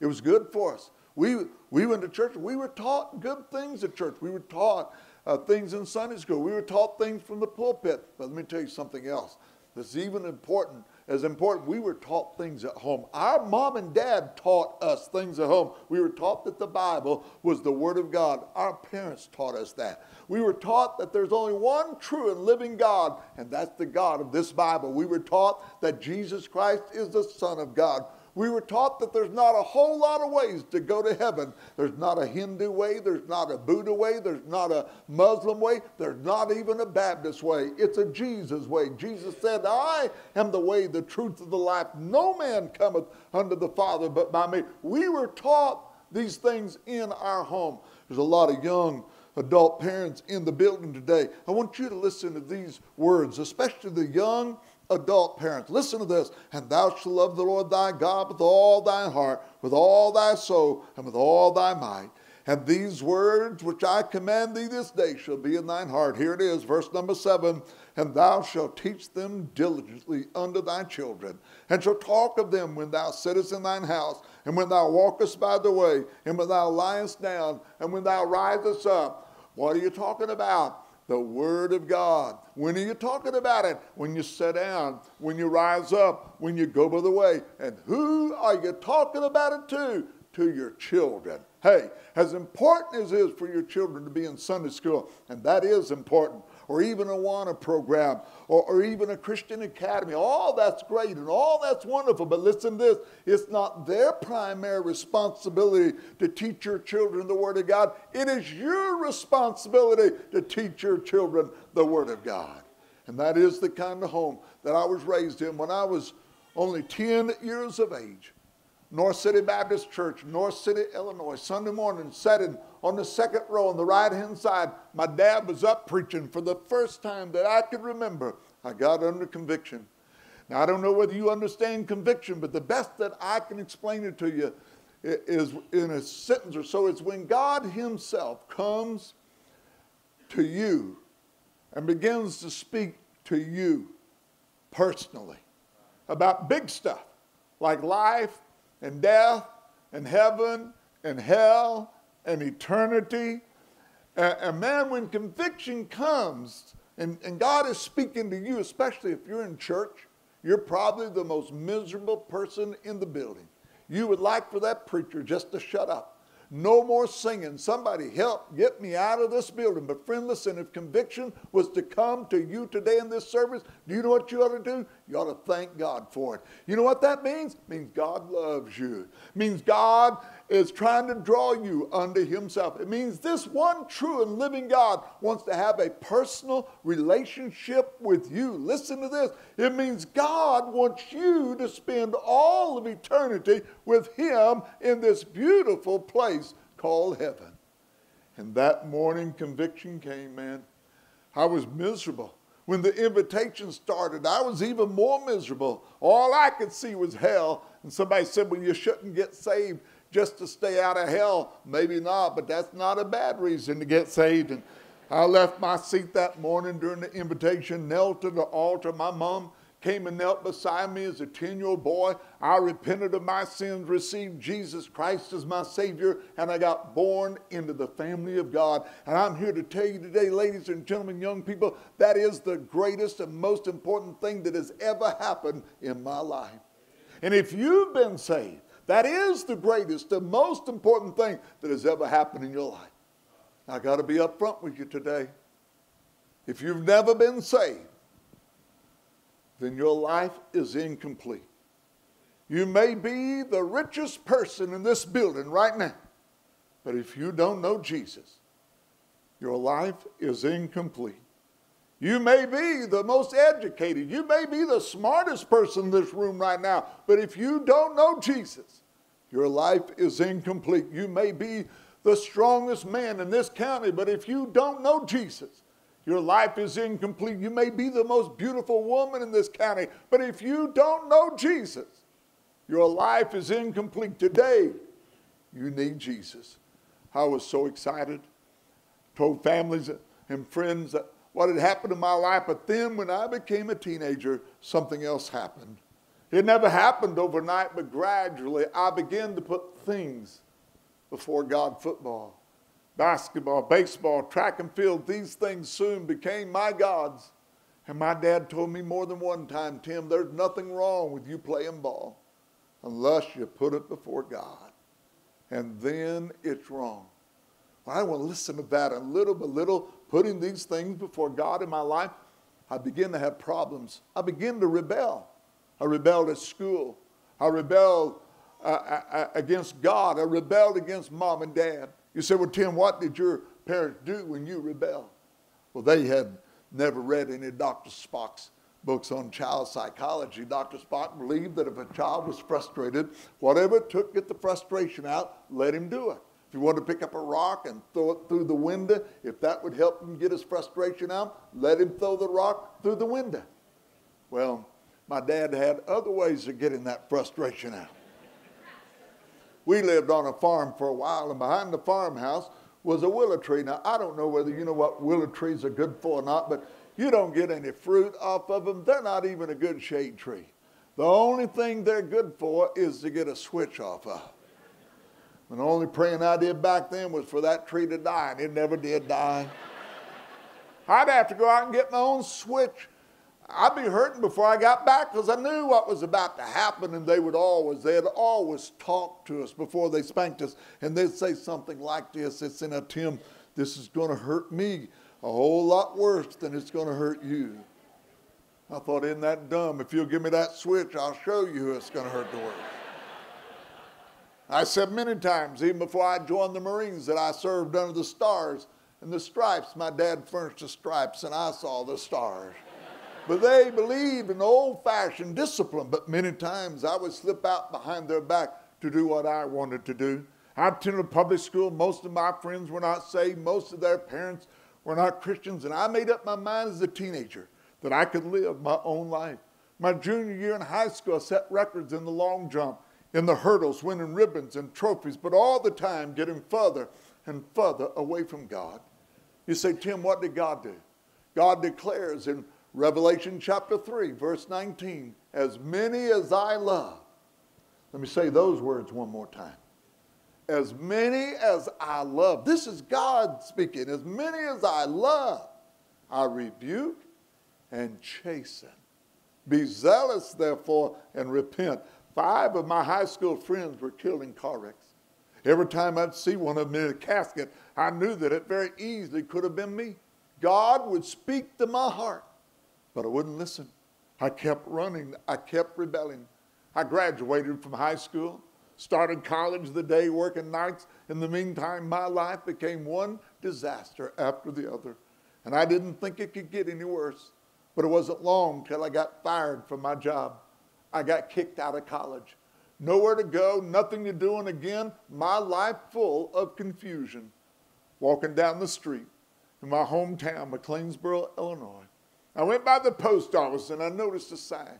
Speaker 10: It was good for us. We, we went to church. We were taught good things at church. We were taught uh, things in Sunday school. We were taught things from the pulpit. But let me tell you something else that's even important. As important, we were taught things at home. Our mom and dad taught us things at home. We were taught that the Bible was the Word of God. Our parents taught us that. We were taught that there's only one true and living God, and that's the God of this Bible. We were taught that Jesus Christ is the Son of God we were taught that there's not a whole lot of ways to go to heaven. There's not a Hindu way, there's not a Buddha way, there's not a Muslim way, there's not even a Baptist way. It's a Jesus way. Jesus said, I am the way, the truth, and the life. No man cometh unto the Father but by me. We were taught these things in our home. There's a lot of young adult parents in the building today. I want you to listen to these words, especially the young adult parents. Listen to this. And thou shalt love the Lord thy God with all thine heart, with all thy soul, and with all thy might. And these words which I command thee this day shall be in thine heart. Here it is, verse number seven. And thou shalt teach them diligently unto thy children, and shalt talk of them when thou sittest in thine house, and when thou walkest by the way, and when thou liest down, and when thou risest up. What are you talking about? The Word of God. When are you talking about it? When you sit down, when you rise up, when you go by the way. And who are you talking about it to? To your children. Hey, as important as it is for your children to be in Sunday school, and that is important, or even AWANA program, or, or even a Christian academy, all that's great and all that's wonderful. But listen to this it's not their primary responsibility to teach your children the Word of God, it is your responsibility to teach your children the Word of God. And that is the kind of home that I was raised in when I was only 10 years of age. North City Baptist Church, North City, Illinois, Sunday morning, sitting on the second row on the right hand side. My dad was up preaching for the first time that I could remember. I got under conviction. Now, I don't know whether you understand conviction, but the best that I can explain it to you is in a sentence or so. It's when God Himself comes to you and begins to speak to you personally about big stuff like life and death and heaven and hell and eternity. And, man, when conviction comes and, and God is speaking to you, especially if you're in church, you're probably the most miserable person in the building. You would like for that preacher just to shut up. No more singing. Somebody help get me out of this building. But friend, listen, if conviction was to come to you today in this service, do you know what you ought to do? You ought to thank God for it. You know what that means? It means God loves you. It means God is trying to draw you unto himself. It means this one true and living God wants to have a personal relationship with you. Listen to this. It means God wants you to spend all of eternity with him in this beautiful place called heaven. And that morning conviction came, man. I was miserable. When the invitation started, I was even more miserable. All I could see was hell. And somebody said, Well, you shouldn't get saved just to stay out of hell. Maybe not, but that's not a bad reason to get saved. And I left my seat that morning during the invitation, knelt to the altar. My mom came and knelt beside me as a 10 year old boy. I repented of my sins, received Jesus Christ as my Savior, and I got born into the family of God. And I'm here to tell you today, ladies and gentlemen, young people, that is the greatest and most important thing that has ever happened in my life. And if you've been saved, that is the greatest, the most important thing that has ever happened in your life. I got to be upfront with you today. If you've never been saved, then your life is incomplete. You may be the richest person in this building right now, but if you don't know Jesus, your life is incomplete. You may be the most educated, you may be the smartest person in this room right now, but if you don't know Jesus, your life is incomplete. You may be the strongest man in this county, but if you don't know Jesus, your life is incomplete. You may be the most beautiful woman in this county, but if you don't know Jesus, your life is incomplete. Today, you need Jesus. I was so excited. Told families and friends that what had happened in my life, but then when I became a teenager, something else happened. It never happened overnight, but gradually I began to put things before God football, basketball, baseball, track and field. These things soon became my gods. And my dad told me more than one time, Tim, there's nothing wrong with you playing ball unless you put it before God. And then it's wrong. Well, I want to listen to that. And little by little, putting these things before God in my life, I begin to have problems. I begin to rebel. I rebelled at school. I rebelled uh, uh, against God. I rebelled against mom and dad. You say, well, Tim, what did your parents do when you rebelled? Well, they had never read any Dr. Spock's books on child psychology. Dr. Spock believed that if a child was frustrated, whatever it took to get the frustration out, let him do it. If he wanted to pick up a rock and throw it through the window, if that would help him get his frustration out, let him throw the rock through the window. Well, my dad had other ways of getting that frustration out. We lived on a farm for a while, and behind the farmhouse was a willow tree. Now, I don't know whether you know what willow trees are good for or not, but you don't get any fruit off of them. They're not even a good shade tree. The only thing they're good for is to get a switch off of. And the only praying I did back then was for that tree to die, and it never did die. I'd have to go out and get my own switch. I'd be hurting before I got back because I knew what was about to happen, and they would always, they'd always talk to us before they spanked us, and they'd say something like this. They'd say, Now, Tim, this is going to hurt me a whole lot worse than it's going to hurt you. I thought, isn't that dumb? If you'll give me that switch, I'll show you it's going to hurt the worst. I said many times, even before I joined the Marines, that I served under the stars and the stripes. My dad furnished the stripes, and I saw the stars. But they believed in old fashioned discipline, but many times I would slip out behind their back to do what I wanted to do. I attended public school. Most of my friends were not saved, most of their parents were not Christians, and I made up my mind as a teenager that I could live my own life. My junior year in high school, I set records in the long jump, in the hurdles, winning ribbons and trophies, but all the time getting further and further away from God. You say, Tim, what did God do? God declares in Revelation chapter 3, verse 19, as many as I love. Let me say those words one more time. As many as I love. This is God speaking. As many as I love, I rebuke and chasten. Be zealous, therefore, and repent. Five of my high school friends were killed in car wrecks. Every time I'd see one of them in a casket, I knew that it very easily could have been me. God would speak to my heart, but I wouldn't listen. I kept running, I kept rebelling. I graduated from high school, started college the day, working nights. In the meantime, my life became one disaster after the other. And I didn't think it could get any worse. But it wasn't long till I got fired from my job. I got kicked out of college. Nowhere to go, nothing to do, and again, my life full of confusion. Walking down the street in my hometown, McLeansboro, Illinois. I went by the post office and I noticed a sign.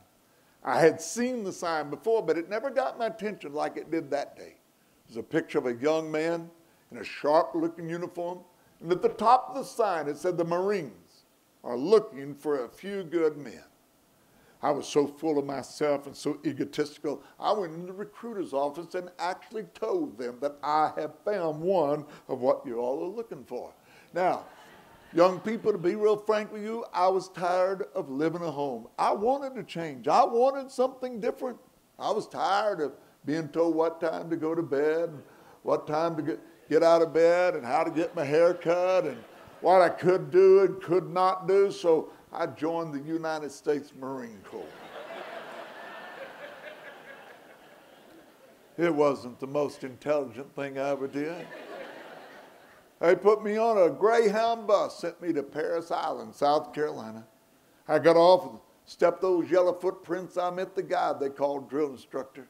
Speaker 10: I had seen the sign before, but it never got my attention like it did that day. It was a picture of a young man in a sharp looking uniform, and at the top of the sign it said the Marines are looking for a few good men. I was so full of myself and so egotistical, I went into the recruiter's office and actually told them that I have found one of what you all are looking for. Now, young people, to be real frank with you, I was tired of living at home. I wanted to change. I wanted something different. I was tired of being told what time to go to bed, what time to get, get out of bed, and how to get my hair cut, and what I could do and could not do. So I joined the United States Marine Corps. It wasn't the most intelligent thing I ever did. They put me on a Greyhound bus, sent me to Parris Island, South Carolina. I got off and stepped those yellow footprints. I met the guy they called drill instructor.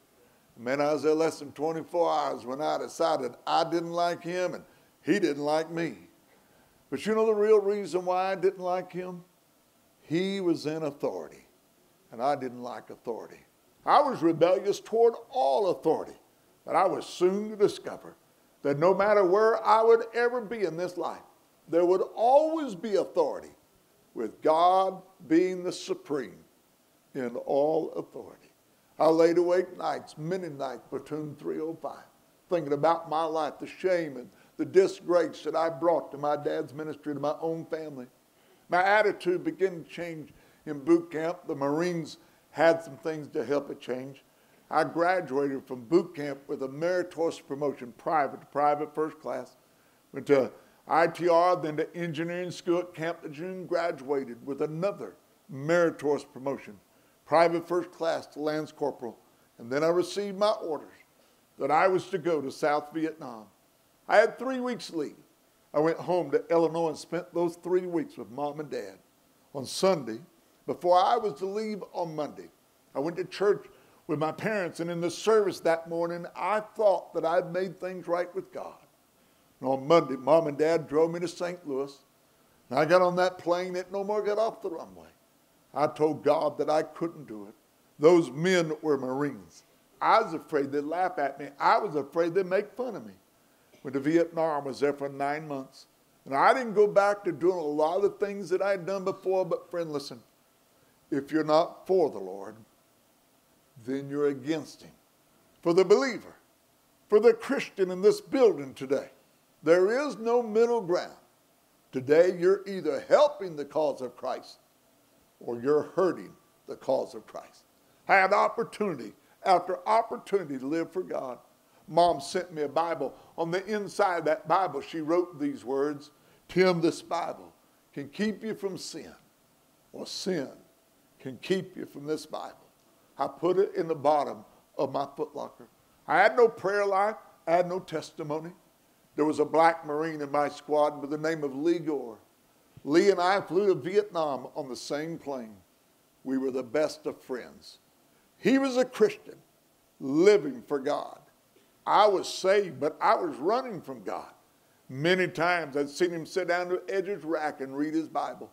Speaker 10: Man, I was there less than 24 hours when I decided I didn't like him and he didn't like me. But you know the real reason why I didn't like him? He was in authority, and I didn't like authority. I was rebellious toward all authority, but I was soon to discover that no matter where I would ever be in this life, there would always be authority, with God being the supreme in all authority. I laid awake nights, many nights, platoon 305, thinking about my life, the shame and the disgrace that I brought to my dad's ministry, to my own family. My attitude began to change in boot camp. The Marines had some things to help it change. I graduated from boot camp with a meritorious promotion, private to private first class. Went to ITR, then to engineering school at Camp Lejeune, graduated with another meritorious promotion, private first class to Lance Corporal. And then I received my orders that I was to go to South Vietnam. I had three weeks leave. I went home to Illinois and spent those three weeks with mom and dad. On Sunday, before I was to leave on Monday, I went to church with my parents, and in the service that morning, I thought that I'd made things right with God. And on Monday, mom and dad drove me to St. Louis, and I got on that plane that no more got off the runway. I told God that I couldn't do it. Those men were Marines. I was afraid they'd laugh at me. I was afraid they'd make fun of me went to Vietnam, was there for nine months. And I didn't go back to doing a lot of the things that I'd done before, but friend, listen, if you're not for the Lord, then you're against him. For the believer, for the Christian in this building today, there is no middle ground. Today, you're either helping the cause of Christ or you're hurting the cause of Christ. I had opportunity after opportunity to live for God. Mom sent me a Bible. On the inside of that Bible, she wrote these words Tim, this Bible can keep you from sin, or sin can keep you from this Bible. I put it in the bottom of my footlocker. I had no prayer life, I had no testimony. There was a black Marine in my squad by the name of Lee Gore. Lee and I flew to Vietnam on the same plane. We were the best of friends. He was a Christian living for God. I was saved, but I was running from God. Many times I'd seen him sit down to the edge of rack and read his Bible,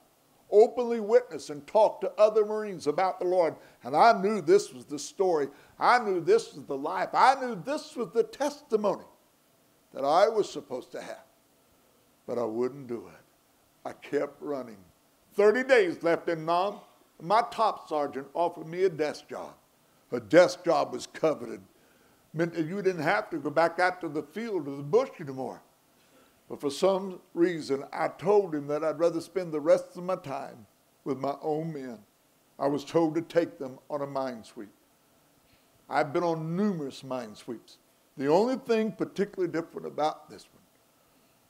Speaker 10: openly witness and talk to other Marines about the Lord. And I knew this was the story. I knew this was the life. I knew this was the testimony that I was supposed to have. But I wouldn't do it. I kept running. 30 days left in Nam. My top sergeant offered me a desk job. A desk job was coveted. Meant that you didn't have to go back out to the field or the bush anymore. But for some reason, I told him that I'd rather spend the rest of my time with my own men. I was told to take them on a mine sweep. I've been on numerous mine sweeps. The only thing particularly different about this one,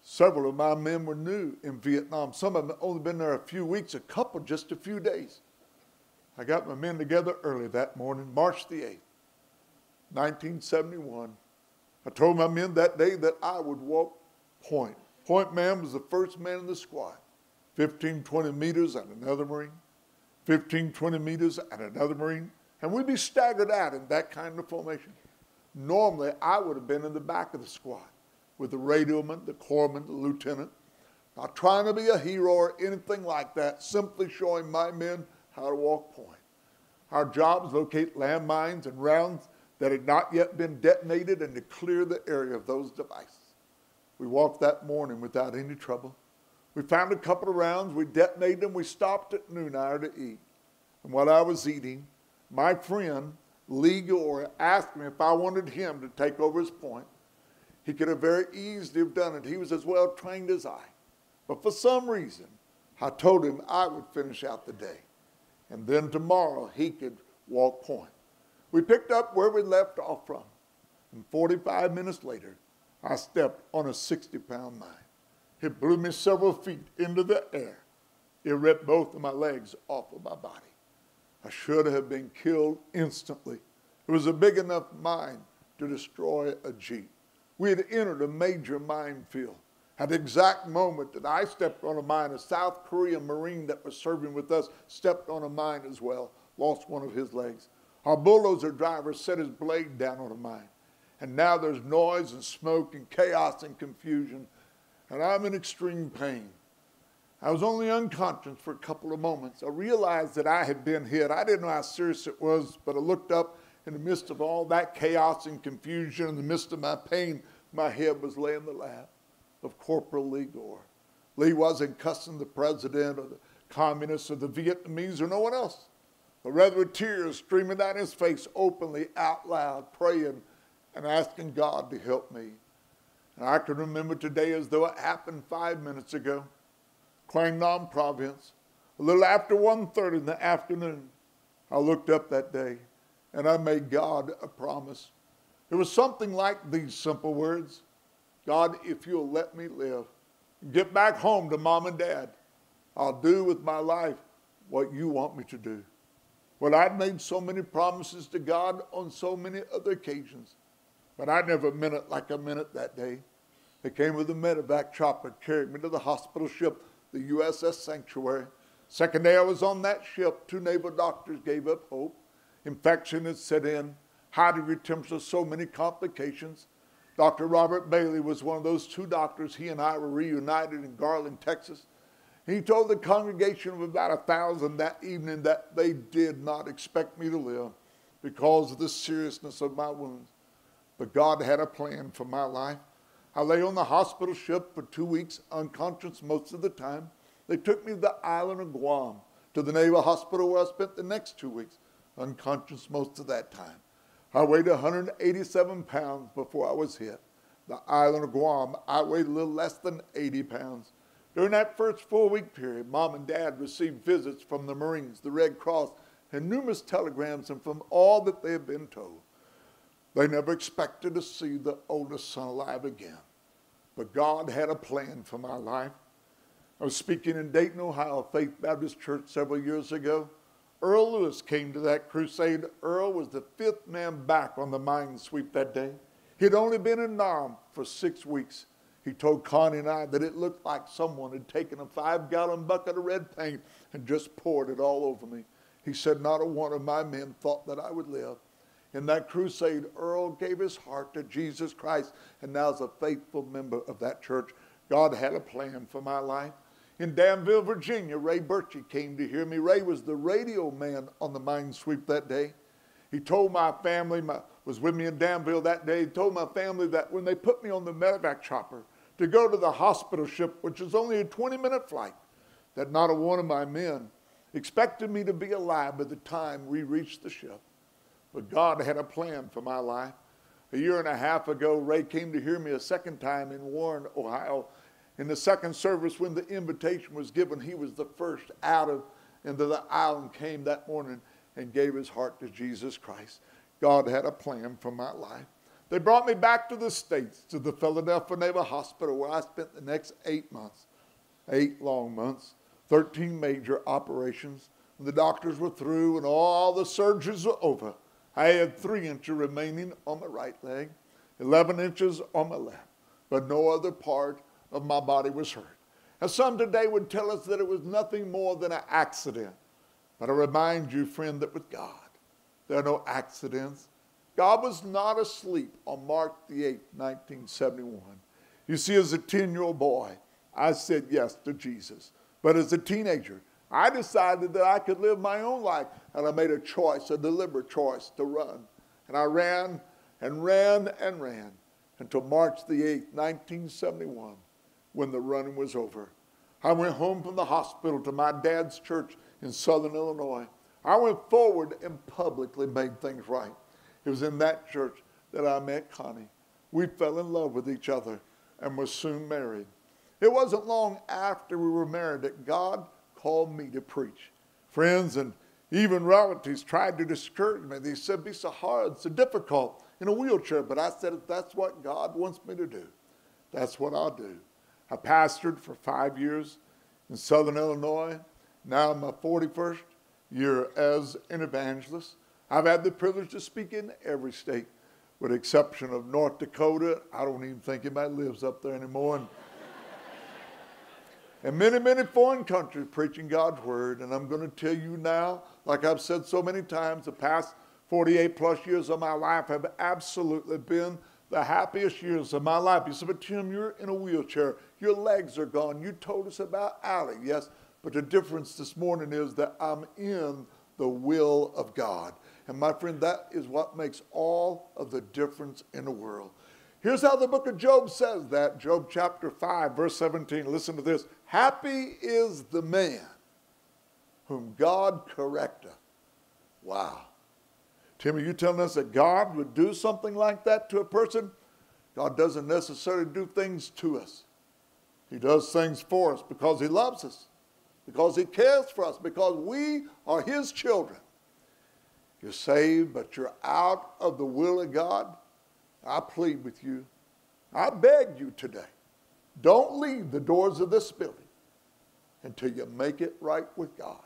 Speaker 10: several of my men were new in Vietnam. Some of them only been there a few weeks, a couple just a few days. I got my men together early that morning, March the 8th, 1971. I told my men that day that I would walk point. Point man was the first man in the squad. 15, 20 meters and another Marine. 15, 20 meters and another Marine. And we'd be staggered out in that kind of formation. Normally, I would have been in the back of the squad with the radioman, the corpsman, the lieutenant. Not trying to be a hero or anything like that, simply showing my men how to walk point. Our job is locate landmines and rounds that had not yet been detonated and to clear the area of those devices. We walked that morning without any trouble. We found a couple of rounds, we detonated them, we stopped at noon hour to eat. And while I was eating, my friend Lee Gore asked me if I wanted him to take over his point. He could have very easily have done it. He was as well trained as I. But for some reason, I told him I would finish out the day. And then tomorrow he could walk point. We picked up where we left off from. And 45 minutes later, I stepped on a 60 pound mine. It blew me several feet into the air. It ripped both of my legs off of my body. I should have been killed instantly. It was a big enough mine to destroy a Jeep. We had entered a major minefield. At the exact moment that I stepped on a mine, a South Korean Marine that was serving with us stepped on a mine as well, lost one of his legs. Our bulldozer driver set his blade down on a mine. And now there's noise and smoke and chaos and confusion, and I'm in extreme pain. I was only unconscious for a couple of moments. I realized that I had been hit. I didn't know how serious it was, but I looked up in the midst of all that chaos and confusion, in the midst of my pain, my head was laying in the lap of Corporal Lee Gore. Lee wasn't cussing the president or the communists or the Vietnamese or no one else, but rather with tears streaming down his face openly out loud, praying and asking God to help me. And I can remember today as though it happened five minutes ago. Nam province, a little after 1.30 in the afternoon, I looked up that day and I made God a promise. It was something like these simple words God, if you'll let me live, get back home to mom and dad, I'll do with my life what you want me to do. Well, I'd made so many promises to God on so many other occasions, but I never meant it like I meant it that day. They came with a medevac chopper, carried me to the hospital ship, the USS Sanctuary. Second day I was on that ship, two naval doctors gave up hope. Infection had set in, high degree temperature, so many complications. Dr. Robert Bailey was one of those two doctors. He and I were reunited in Garland, Texas. He told the congregation of about a thousand that evening that they did not expect me to live because of the seriousness of my wounds. But God had a plan for my life. I lay on the hospital ship for two weeks, unconscious most of the time. They took me to the island of Guam, to the Naval Hospital where I spent the next two weeks. unconscious most of that time. I weighed 187 pounds before I was hit. The island of Guam, I weighed a little less than 80 pounds. During that first four week period, mom and dad received visits from the Marines, the Red Cross, and numerous telegrams and from all that they had been told. They never expected to see the oldest son alive again. But God had a plan for my life. I was speaking in Dayton, Ohio, Faith Baptist Church several years ago. Earl Lewis came to that crusade. Earl was the fifth man back on the mine sweep that day. He'd only been in Nam for six weeks. He told Connie and I that it looked like someone had taken a five gallon bucket of red paint and just poured it all over me. He said, Not a one of my men thought that I would live. In that crusade, Earl gave his heart to Jesus Christ and now is a faithful member of that church. God had a plan for my life. In Danville, Virginia, Ray Birchie came to hear me. Ray was the radio man on the mine sweep that day. He told my family, my, was with me in Danville that day, he told my family that when they put me on the medevac chopper to go to the hospital ship, which is only a 20 minute flight, that not a one of my men expected me to be alive by the time we reached the ship. But God had a plan for my life. A year and a half ago, Ray came to hear me a second time in Warren, Ohio. In the second service, when the invitation was given, he was the first out of into the aisle and came that morning and gave his heart to Jesus Christ. God had a plan for my life. They brought me back to the States, to the Philadelphia Naval Hospital, where I spent the next eight months, eight long months, 13 major operations. When the doctors were through and all the surgeries were over, I had three inches remaining on my right leg, 11 inches on my left, but no other part of my body was hurt. And some today would tell us that it was nothing more than an accident. But I remind you, friend, that with God, there are no accidents. God was not asleep on March the 8th, 1971. You see, as a 10 year old boy, I said yes to Jesus. But as a teenager, I decided that I could live my own life, and I made a choice, a deliberate choice to run. And I ran and ran and ran until March the 8th, 1971, when the running was over. I went home from the hospital to my dad's church in southern Illinois. I went forward and publicly made things right. It was in that church that I met Connie. We fell in love with each other and were soon married. It wasn't long after we were married that God called me to preach. Friends and even relatives tried to discourage me. They said, Be so hard, so difficult in a wheelchair. But I said, If that's what God wants me to do, that's what I'll do. I pastored for five years in southern Illinois. Now my 41st year as an evangelist. I've had the privilege to speak in every state, with exception of North Dakota. I don't even think anybody lives up there anymore. And, and many, many foreign countries preaching God's word. And I'm going to tell you now, like I've said so many times, the past 48 plus years of my life have absolutely been the happiest years of my life. You said, but Tim, you're in a wheelchair. Your legs are gone. You told us about Allie. Yes, but the difference this morning is that I'm in the will of God. And my friend, that is what makes all of the difference in the world. Here's how the book of Job says that Job chapter 5, verse 17. Listen to this. Happy is the man whom God correcteth. Wow. Tim, are you telling us that God would do something like that to a person? God doesn't necessarily do things to us. He does things for us because He loves us, because He cares for us, because we are His children. You're saved, but you're out of the will of God. I plead with you. I beg you today. Don't leave the doors of this building until you make it right with God.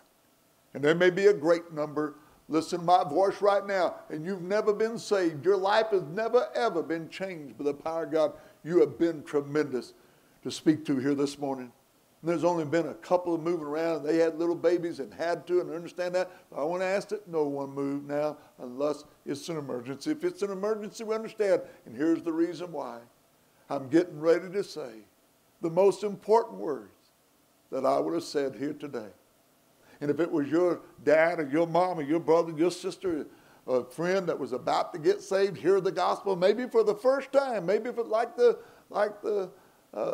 Speaker 10: And there may be a great number listen to my voice right now, and you've never been saved. Your life has never, ever been changed by the power of God. You have been tremendous to speak to here this morning. And there's only been a couple of moving around, and they had little babies and had to, and I understand that. But I want to ask that no one move now unless it's an emergency. If it's an emergency, we understand. And here's the reason why. I'm getting ready to say the most important words that I would have said here today. And if it was your dad or your mom or your brother, your sister, a friend that was about to get saved, hear the gospel, maybe for the first time, maybe it like the like the uh,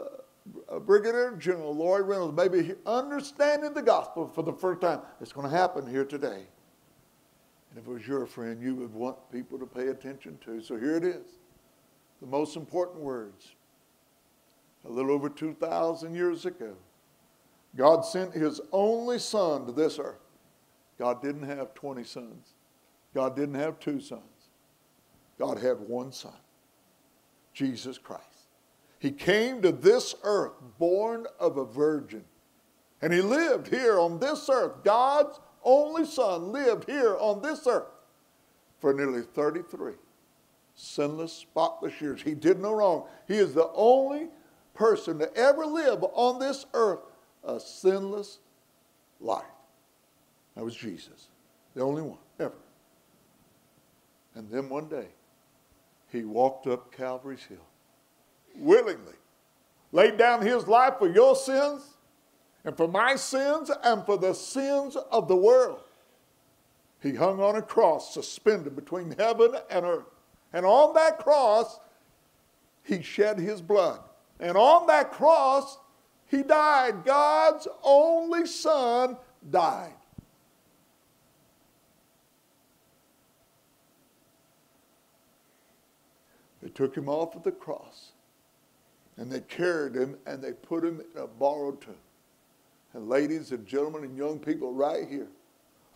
Speaker 10: Brigadier General Lori Reynolds, maybe understanding the gospel for the first time, it's going to happen here today. And if it was your friend, you would want people to pay attention to. So here it is the most important words. A little over 2,000 years ago, God sent his only son to this earth. God didn't have 20 sons, God didn't have two sons. God had one son, Jesus Christ. He came to this earth born of a virgin. And he lived here on this earth. God's only son lived here on this earth for nearly 33 sinless, spotless years. He did no wrong. He is the only person to ever live on this earth a sinless life. That was Jesus, the only one ever. And then one day, he walked up Calvary's Hill willingly, laid down his life for your sins and for my sins and for the sins of the world. He hung on a cross suspended between heaven and earth. And on that cross, he shed his blood. And on that cross, he died. God's only son died. They took him off of the cross and they carried him and they put him in a borrowed tomb. And ladies and gentlemen and young people right here,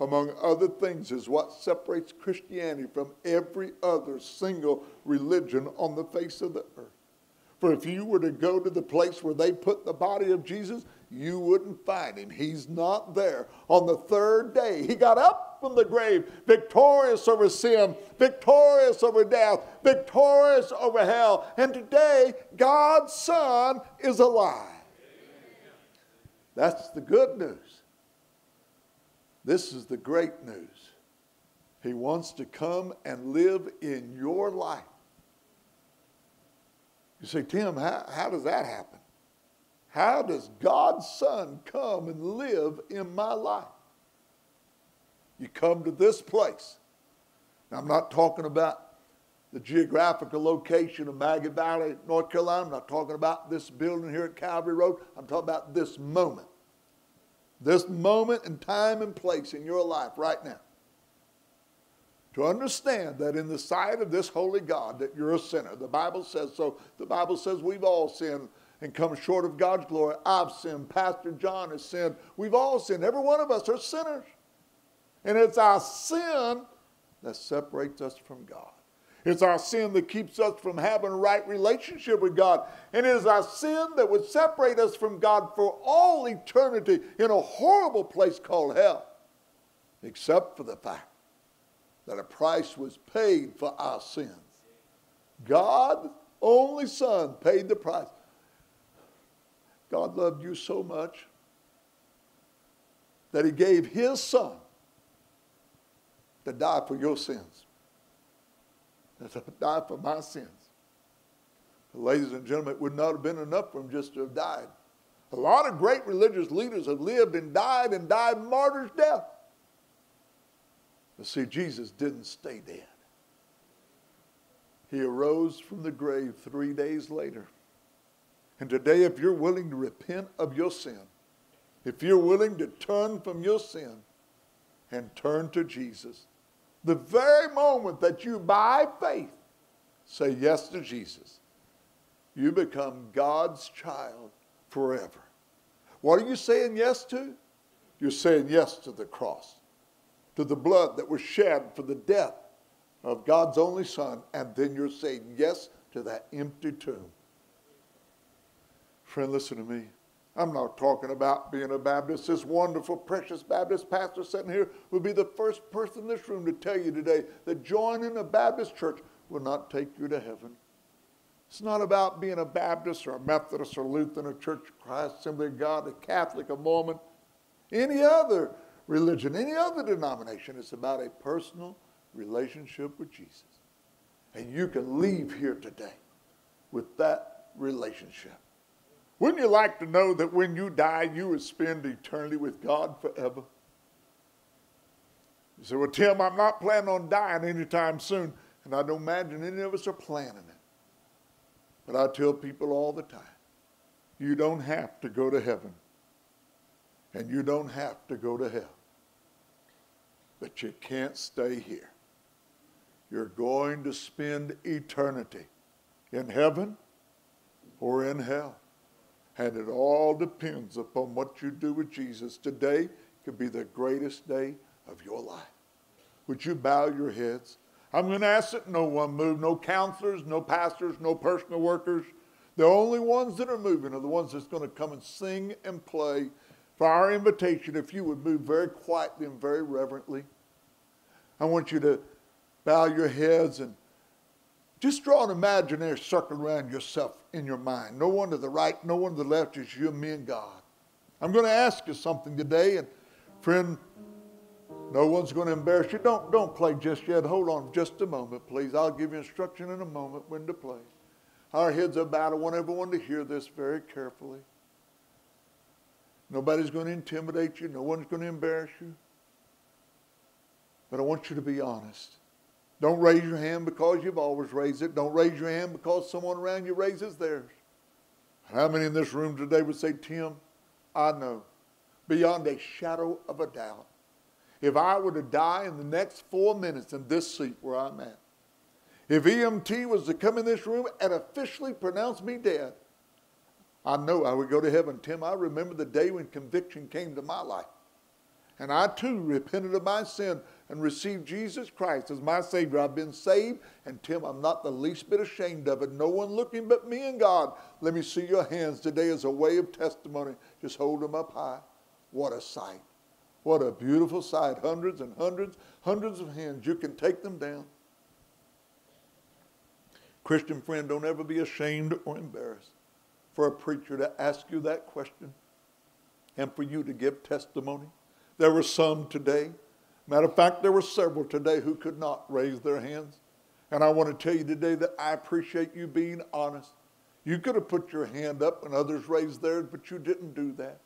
Speaker 10: among other things, is what separates Christianity from every other single religion on the face of the earth. For if you were to go to the place where they put the body of Jesus, you wouldn't find him. He's not there. On the third day, he got up from the grave, victorious over sin, victorious over death, victorious over hell. And today, God's Son is alive. That's the good news. This is the great news. He wants to come and live in your life. You say, Tim, how, how does that happen? How does God's Son come and live in my life? You come to this place. Now, I'm not talking about the geographical location of Maggie Valley, North Carolina. I'm not talking about this building here at Calvary Road. I'm talking about this moment. This moment and time and place in your life right now. To understand that in the sight of this holy God that you're a sinner. The Bible says so. The Bible says we've all sinned and come short of God's glory. I've sinned. Pastor John has sinned. We've all sinned. Every one of us are sinners. And it's our sin that separates us from God. It's our sin that keeps us from having a right relationship with God. And it is our sin that would separate us from God for all eternity in a horrible place called hell, except for the fact that a price was paid for our sins. God, only Son, paid the price. God loved you so much that He gave His Son to die for your sins [laughs] to die for my sins. Ladies and gentlemen, it would not have been enough for him just to have died. A lot of great religious leaders have lived and died and died martyr's death. But see, Jesus didn't stay dead. He arose from the grave three days later. And today, if you're willing to repent of your sin, if you're willing to turn from your sin and turn to Jesus, the very moment that you, by faith, say yes to Jesus, you become God's child forever. What are you saying yes to? You're saying yes to the cross, to the blood that was shed for the death of God's only Son, and then you're saying yes to that empty tomb. Friend, listen to me. I'm not talking about being a Baptist. This wonderful, precious Baptist pastor sitting here would be the first person in this room to tell you today that joining a Baptist church will not take you to heaven. It's not about being a Baptist or a Methodist or Lutheran or Church of Christ, Assembly of God, a Catholic, a Mormon, any other religion, any other denomination. It's about a personal relationship with Jesus. And you can leave here today with that relationship. Wouldn't you like to know that when you die, you would spend eternity with God forever? You say, Well, Tim, I'm not planning on dying anytime soon. And I don't imagine any of us are planning it. But I tell people all the time you don't have to go to heaven, and you don't have to go to hell. but you can't stay here. You're going to spend eternity in heaven or in hell. And it all depends upon what you do with Jesus. Today could be the greatest day of your life. Would you bow your heads? I'm going to ask that no one move, no counselors, no pastors, no personal workers. The only ones that are moving are the ones that's going to come and sing and play. For our invitation, if you would move very quietly and very reverently, I want you to bow your heads and just draw an imaginary circle around yourself in your mind. No one to the right, no one to the left, just you and me and God. I'm going to ask you something today, and friend, no one's going to embarrass you. Don't, don't play just yet. Hold on just a moment, please. I'll give you instruction in a moment when to play. Our heads are bowed. I want everyone to hear this very carefully. Nobody's going to intimidate you. No one's going to embarrass you. But I want you to be honest. Don't raise your hand because you've always raised it. Don't raise your hand because someone around you raises theirs. How many in this room today would say, Tim, I know beyond a shadow of a doubt, if I were to die in the next four minutes in this seat where I'm at, if EMT was to come in this room and officially pronounce me dead, I know I would go to heaven. Tim, I remember the day when conviction came to my life. And I too repented of my sin and received Jesus Christ as my Savior. I've been saved, and Tim, I'm not the least bit ashamed of it. No one looking but me and God. Let me see your hands today as a way of testimony. Just hold them up high. What a sight. What a beautiful sight. Hundreds and hundreds, hundreds of hands. You can take them down. Christian friend, don't ever be ashamed or embarrassed for a preacher to ask you that question and for you to give testimony. There were some today. Matter of fact, there were several today who could not raise their hands. And I want to tell you today that I appreciate you being honest. You could have put your hand up and others raised theirs, but you didn't do that.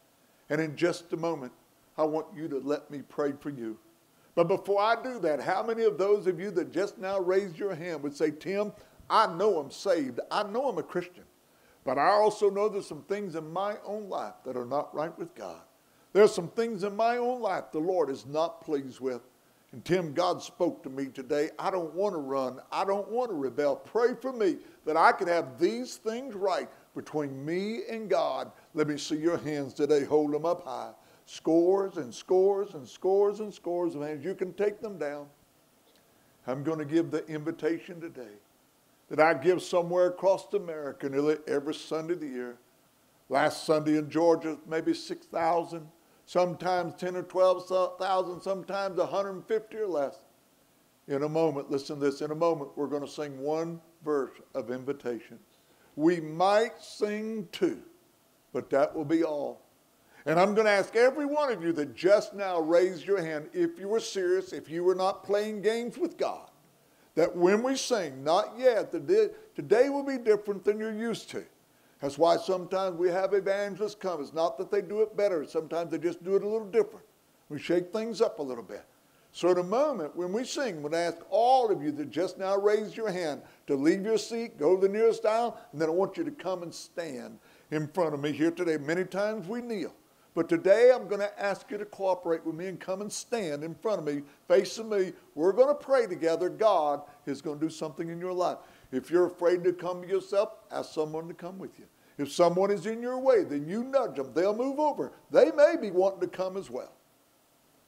Speaker 10: And in just a moment, I want you to let me pray for you. But before I do that, how many of those of you that just now raised your hand would say, Tim, I know I'm saved. I know I'm a Christian. But I also know there's some things in my own life that are not right with God. There's some things in my own life the Lord is not pleased with. And Tim, God spoke to me today. I don't want to run. I don't want to rebel. Pray for me that I can have these things right between me and God. Let me see your hands today. Hold them up high. Scores and scores and scores and scores of hands. You can take them down. I'm going to give the invitation today that I give somewhere across America nearly every Sunday of the year. Last Sunday in Georgia, maybe 6,000, sometimes 10 or 12,000, sometimes 150 or less. In a moment, listen to this, in a moment, we're going to sing one verse of invitation. We might sing two, but that will be all. And I'm going to ask every one of you that just now raised your hand, if you were serious, if you were not playing games with God, that when we sing, not yet, today, today will be different than you're used to. That's why sometimes we have evangelists come. It's not that they do it better, sometimes they just do it a little different. We shake things up a little bit. So, in a moment, when we sing, I'm going to ask all of you that just now raised your hand to leave your seat, go to the nearest aisle, and then I want you to come and stand in front of me here today. Many times we kneel. But today I'm going to ask you to cooperate with me and come and stand in front of me, facing me. We're going to pray together. God is going to do something in your life. If you're afraid to come yourself, ask someone to come with you. If someone is in your way, then you nudge them. They'll move over. They may be wanting to come as well.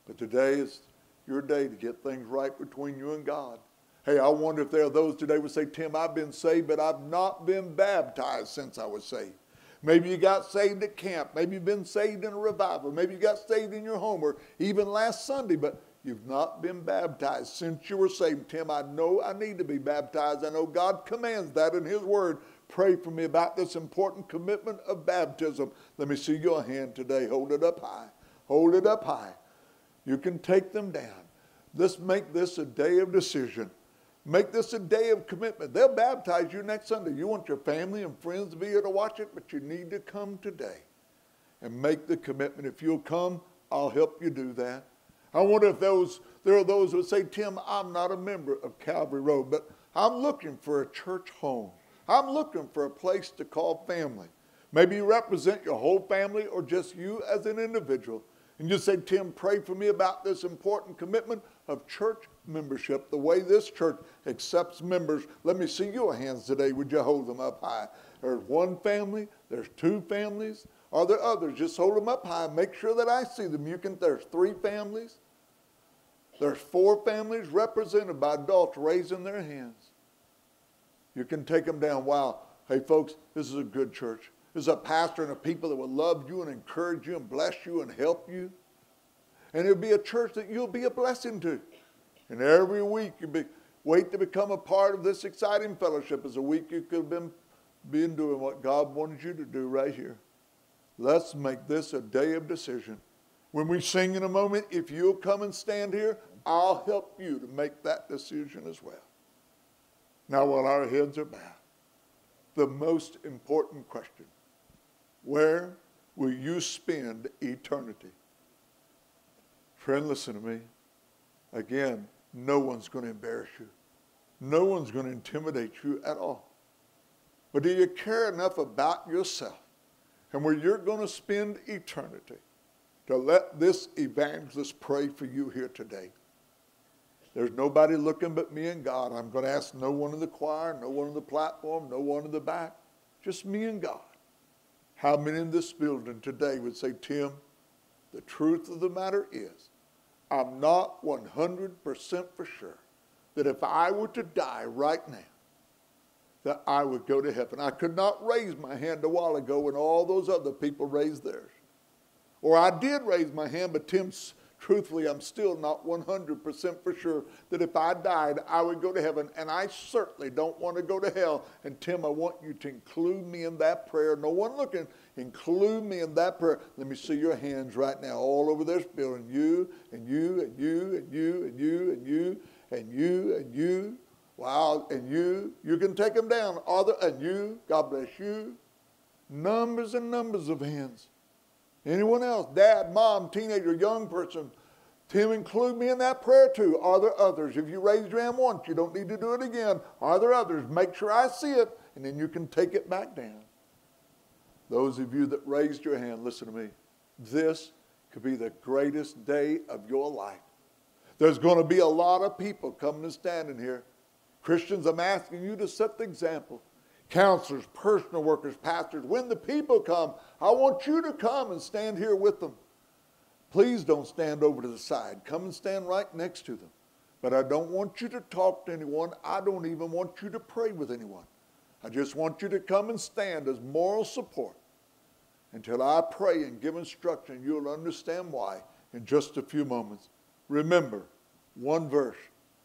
Speaker 10: But today is your day to get things right between you and God. Hey, I wonder if there are those today would say, Tim, I've been saved, but I've not been baptized since I was saved. Maybe you got saved at camp. Maybe you've been saved in a revival. Maybe you got saved in your home or even last Sunday, but you've not been baptized since you were saved. Tim, I know I need to be baptized. I know God commands that in His Word. Pray for me about this important commitment of baptism. Let me see your hand today. Hold it up high. Hold it up high. You can take them down. Let's make this a day of decision. Make this a day of commitment. They'll baptize you next Sunday. You want your family and friends to be here to watch it, but you need to come today and make the commitment. If you'll come, I'll help you do that. I wonder if those there are those who would say, Tim, I'm not a member of Calvary Road, but I'm looking for a church home. I'm looking for a place to call family. Maybe you represent your whole family or just you as an individual. And you say, Tim, pray for me about this important commitment of church membership, the way this church accepts members. Let me see your hands today. Would you hold them up high? There's one family, there's two families. Are there others? Just hold them up high. Make sure that I see them. You can, there's three families. There's four families represented by adults raising their hands. You can take them down. Wow. Hey, folks, this is a good church. This is a pastor and a people that will love you and encourage you and bless you and help you. And it'll be a church that you'll be a blessing to. And every week you be, wait to become a part of this exciting fellowship is a week you could have been, been doing what God wanted you to do right here. Let's make this a day of decision. When we sing in a moment, if you'll come and stand here, I'll help you to make that decision as well. Now, while our heads are bowed, the most important question where will you spend eternity? Friend, listen to me. Again, no one's going to embarrass you. No one's going to intimidate you at all. But do you care enough about yourself and where you're going to spend eternity to let this evangelist pray for you here today? There's nobody looking but me and God. I'm going to ask no one in the choir, no one on the platform, no one in the back, just me and God. How many in this building today would say, Tim, the truth of the matter is, I'm not 100% for sure that if I were to die right now, that I would go to heaven. I could not raise my hand a while ago when all those other people raised theirs. Or I did raise my hand, but Tim, truthfully, I'm still not 100% for sure that if I died, I would go to heaven. And I certainly don't want to go to hell. And Tim, I want you to include me in that prayer. No one looking, include me in that prayer. Let me see your hands right now all over this building. You and you and you and you and you and you and you and you. Wow, and you. You can take them down. Other and you. God bless you. Numbers and numbers of hands. Anyone else? Dad, mom, teenager, young person. Tim, include me in that prayer too. Are there others? If you raised your hand once, you don't need to do it again. Are there others? Make sure I see it, and then you can take it back down. Those of you that raised your hand, listen to me. This could be the greatest day of your life. There's going to be a lot of people coming and standing here. Christians, I'm asking you to set the example counselors, personal workers, pastors, when the people come, I want you to come and stand here with them. Please don't stand over to the side. Come and stand right next to them. But I don't want you to talk to anyone. I don't even want you to pray with anyone. I just want you to come and stand as moral support until I pray and give instruction. You'll understand why in just a few moments. Remember, one verse,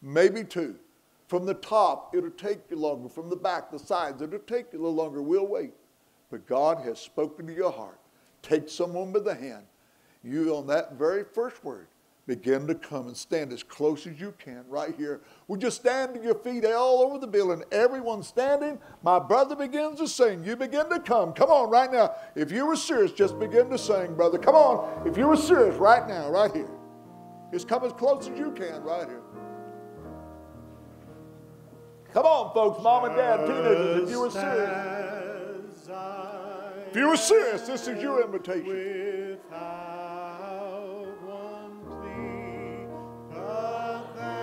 Speaker 10: maybe two. From the top, it'll take you longer. From the back, the sides, it'll take you a little longer. We'll wait. But God has spoken to your heart. Take someone by the hand. You, on that very first word, begin to come and stand as close as you can right here. Would you stand to your feet all over the building? Everyone standing. My brother begins to sing. You begin to come. Come on right now. If you were serious, just begin to sing, brother. Come on. If you were serious right now, right here. Just come as close as you can right here. Come on, folks, mom and dad, teenagers, if you were serious. If you were serious, this is your invitation.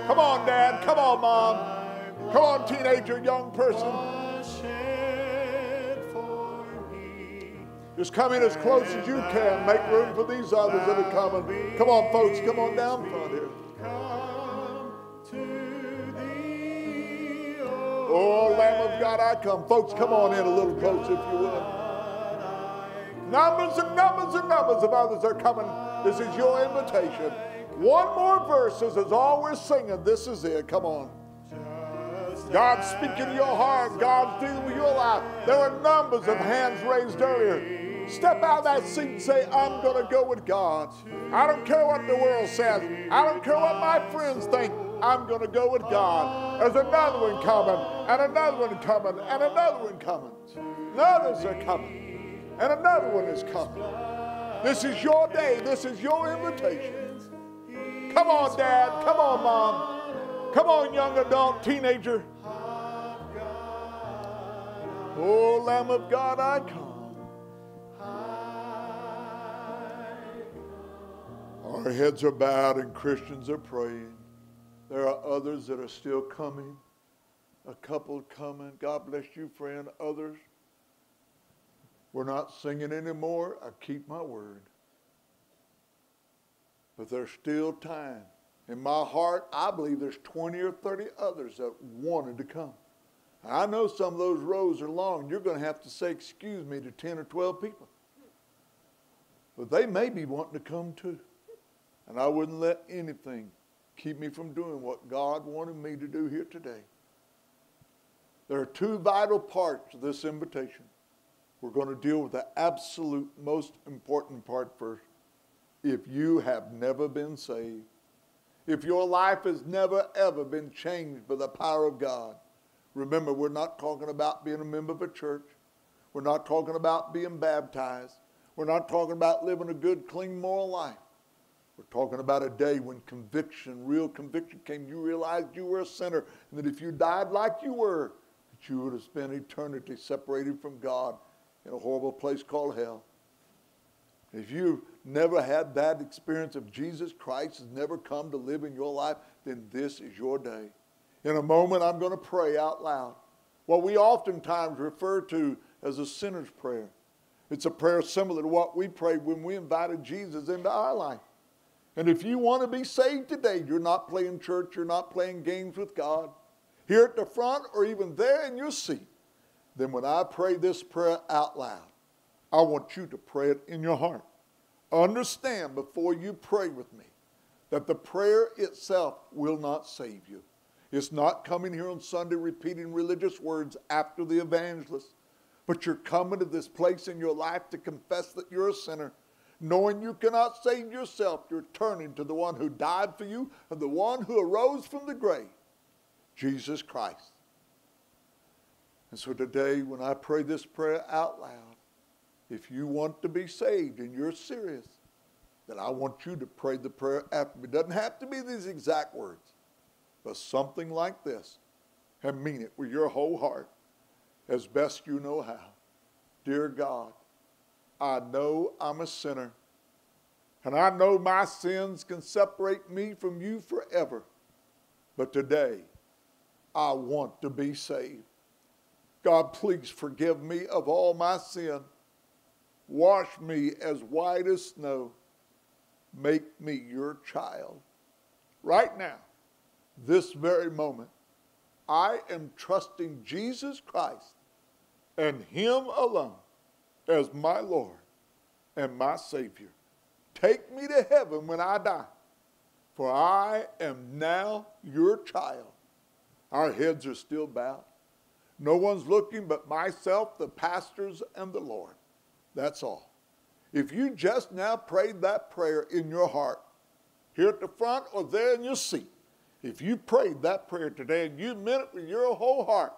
Speaker 10: Come on, dad. Come on, mom. Come on, teenager, young person. Just come in as close as you can. Make room for these others that are coming. Come on, folks. Come on down front here. Oh, Lamb of God, I come. Folks, come on in a little closer if you will. Numbers and numbers and numbers of others are coming. This is your invitation. One more verse. Is all we're singing. This is it. Come on. God's speaking to your heart. God's dealing with your life. There were numbers of hands raised earlier. Step out of that seat and say, I'm going to go with God. I don't care what the world says. I don't care what my friends think. I'm going to go with God. There's another one coming, and another one coming, and another one coming. And others are coming, and another one is coming. This is your day. This is your invitation. Come on, Dad. Come on, Mom. Come on, young adult, teenager. Oh, Lamb of God, I come. Our heads are bowed and Christians are praying. There are others that are still coming. A couple coming. God bless you, friend. Others. We're not singing anymore. I keep my word. But there's still time. In my heart, I believe there's 20 or 30 others that wanted to come. I know some of those rows are long. You're going to have to say, excuse me, to 10 or 12 people. But they may be wanting to come too. And I wouldn't let anything keep me from doing what God wanted me to do here today. There are two vital parts of this invitation. We're going to deal with the absolute most important part first. If you have never been saved, if your life has never ever been changed by the power of God, remember, we're not talking about being a member of a church. We're not talking about being baptized. We're not talking about living a good, clean, moral life. We're talking about a day when conviction, real conviction came. You realized you were a sinner, and that if you died like you were, that you would have spent eternity separated from God in a horrible place called hell. If you've never had that experience of Jesus Christ has never come to live in your life, then this is your day. In a moment, I'm going to pray out loud. What we oftentimes refer to as a sinner's prayer. It's a prayer similar to what we prayed when we invited Jesus into our life. And if you want to be saved today, you're not playing church, you're not playing games with God, here at the front or even there in your seat, then when I pray this prayer out loud, I want you to pray it in your heart. Understand before you pray with me that the prayer itself will not save you. It's not coming here on Sunday repeating religious words after the evangelist, but you're coming to this place in your life to confess that you're a sinner. Knowing you cannot save yourself, you're turning to the one who died for you and the one who arose from the grave, Jesus Christ. And so today, when I pray this prayer out loud, if you want to be saved and you're serious, then I want you to pray the prayer after me. It doesn't have to be these exact words, but something like this and mean it with your whole heart as best you know how. Dear God, I know I'm a sinner, and I know my sins can separate me from you forever. But today, I want to be saved. God, please forgive me of all my sin. Wash me as white as snow. Make me your child. Right now, this very moment, I am trusting Jesus Christ and Him alone as my Lord and my Savior. Take me to heaven when I die, for I am now your child. Our heads are still bowed. No one's looking but myself, the pastors, and the Lord. That's all. If you just now prayed that prayer in your heart, here at the front or there in your seat, if you prayed that prayer today and you meant it with your whole heart,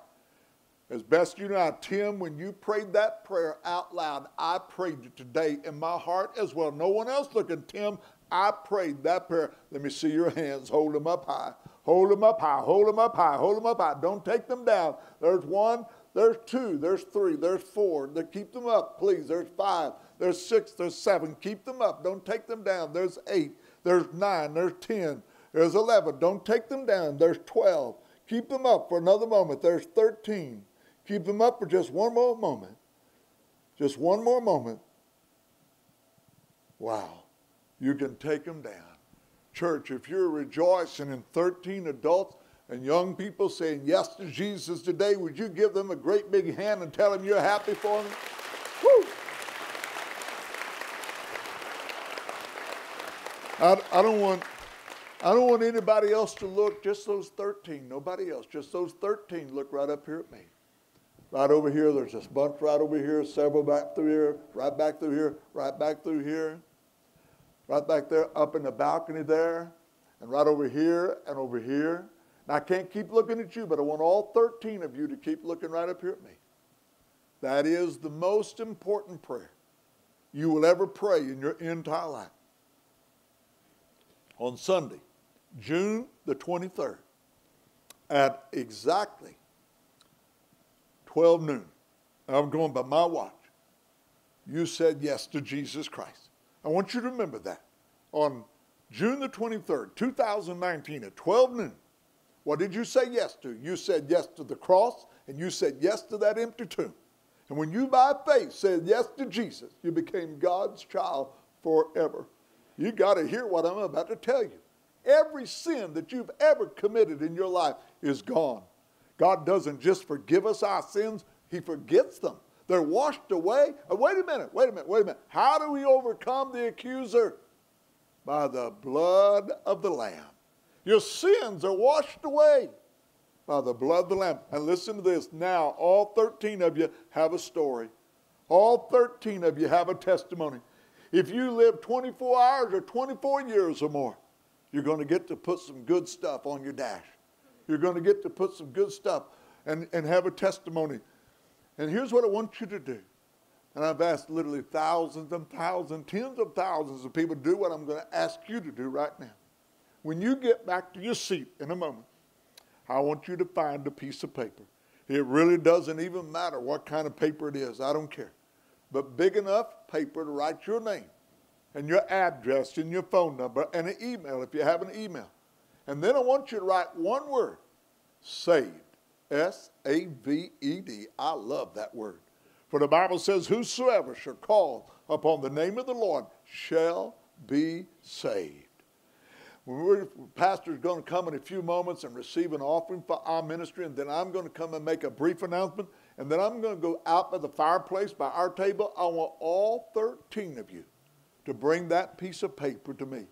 Speaker 10: as best you know, Tim, when you prayed that prayer out loud, I prayed it today in my heart as well. No one else looking. Tim, I prayed that prayer. Let me see your hands. Hold them up high. Hold them up high. Hold them up high. Hold them up high. Don't take them down. There's one. There's two. There's three. There's four. keep them up, please. There's five. There's six. There's seven. Keep them up. Don't take them down. There's eight. There's nine. There's ten. There's 11. Don't take them down. There's 12. Keep them up for another moment. There's 13. Keep them up for just one more moment. Just one more moment. Wow. You can take them down. Church, if you're rejoicing in 13 adults and young people saying yes to Jesus today, would you give them a great big hand and tell them you're happy for them? Woo! I, I don't want I don't want anybody else to look, just those 13, nobody else, just those 13 look right up here at me. Right over here, there's this bunch right over here, several back through here, right back through here, right back through here, right back there, up in the balcony there, and right over here and over here. Now, I can't keep looking at you, but I want all 13 of you to keep looking right up here at me. That is the most important prayer you will ever pray in your entire life. On Sunday, June the 23rd, at exactly 12 noon, I'm going by my watch, you said yes to Jesus Christ. I want you to remember that. On June the 23rd, 2019 at 12 noon. What did you say yes to? You said yes to the cross and you said yes to that empty tomb. And when you by faith said yes to Jesus, you became God's child forever. You got to hear what I'm about to tell you. Every sin that you've ever committed in your life is gone. God doesn't just forgive us our sins, He forgets them. They're washed away. Uh, wait a minute, wait a minute, wait a minute. How do we overcome the accuser? By the blood of the Lamb. Your sins are washed away by the blood of the Lamb. And listen to this now, all 13 of you have a story. All 13 of you have a testimony. If you live 24 hours or 24 years or more, you're going to get to put some good stuff on your dash. You're going to get to put some good stuff and, and have a testimony. And here's what I want you to do. And I've asked literally thousands and thousands, tens of thousands of people to do what I'm going to ask you to do right now. When you get back to your seat in a moment, I want you to find a piece of paper. It really doesn't even matter what kind of paper it is, I don't care. But big enough paper to write your name and your address and your phone number and an email if you have an email. And then I want you to write one word saved. S A V E D. I love that word. For the Bible says, Whosoever shall call upon the name of the Lord shall be saved. We're, pastor's going to come in a few moments and receive an offering for our ministry, and then I'm going to come and make a brief announcement, and then I'm going to go out by the fireplace by our table. I want all 13 of you to bring that piece of paper to me.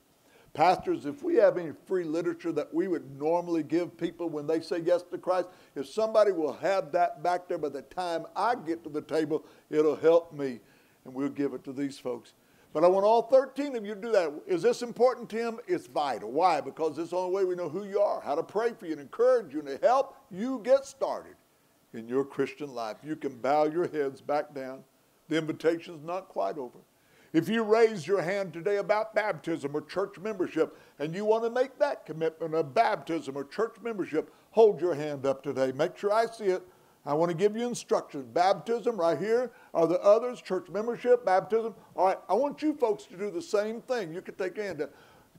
Speaker 10: Pastors, if we have any free literature that we would normally give people when they say yes to Christ, if somebody will have that back there by the time I get to the table, it'll help me, and we'll give it to these folks. But I want all 13 of you to do that. Is this important Tim? It's vital. Why? Because it's the only way we know who you are, how to pray for you and encourage you and to help you get started in your Christian life. You can bow your heads back down. The invitation's not quite over. If you raise your hand today about baptism or church membership and you want to make that commitment of baptism or church membership, hold your hand up today. Make sure I see it. I want to give you instructions. Baptism right here. Are the others? Church membership, baptism. All right, I want you folks to do the same thing. You can take a hand.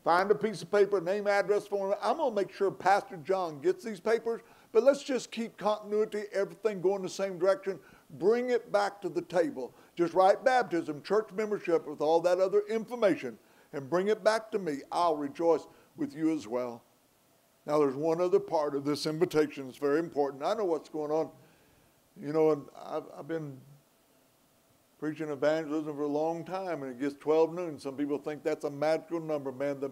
Speaker 10: Find a piece of paper, name, address, phone. I'm going to make sure Pastor John gets these papers, but let's just keep continuity, everything going the same direction. Bring it back to the table. Just write baptism, church membership with all that other information and bring it back to me. I'll rejoice with you as well. Now, there's one other part of this invitation that's very important. I know what's going on. You know, and I've, I've been preaching evangelism for a long time, and it gets 12 noon. Some people think that's a magical number. Man, the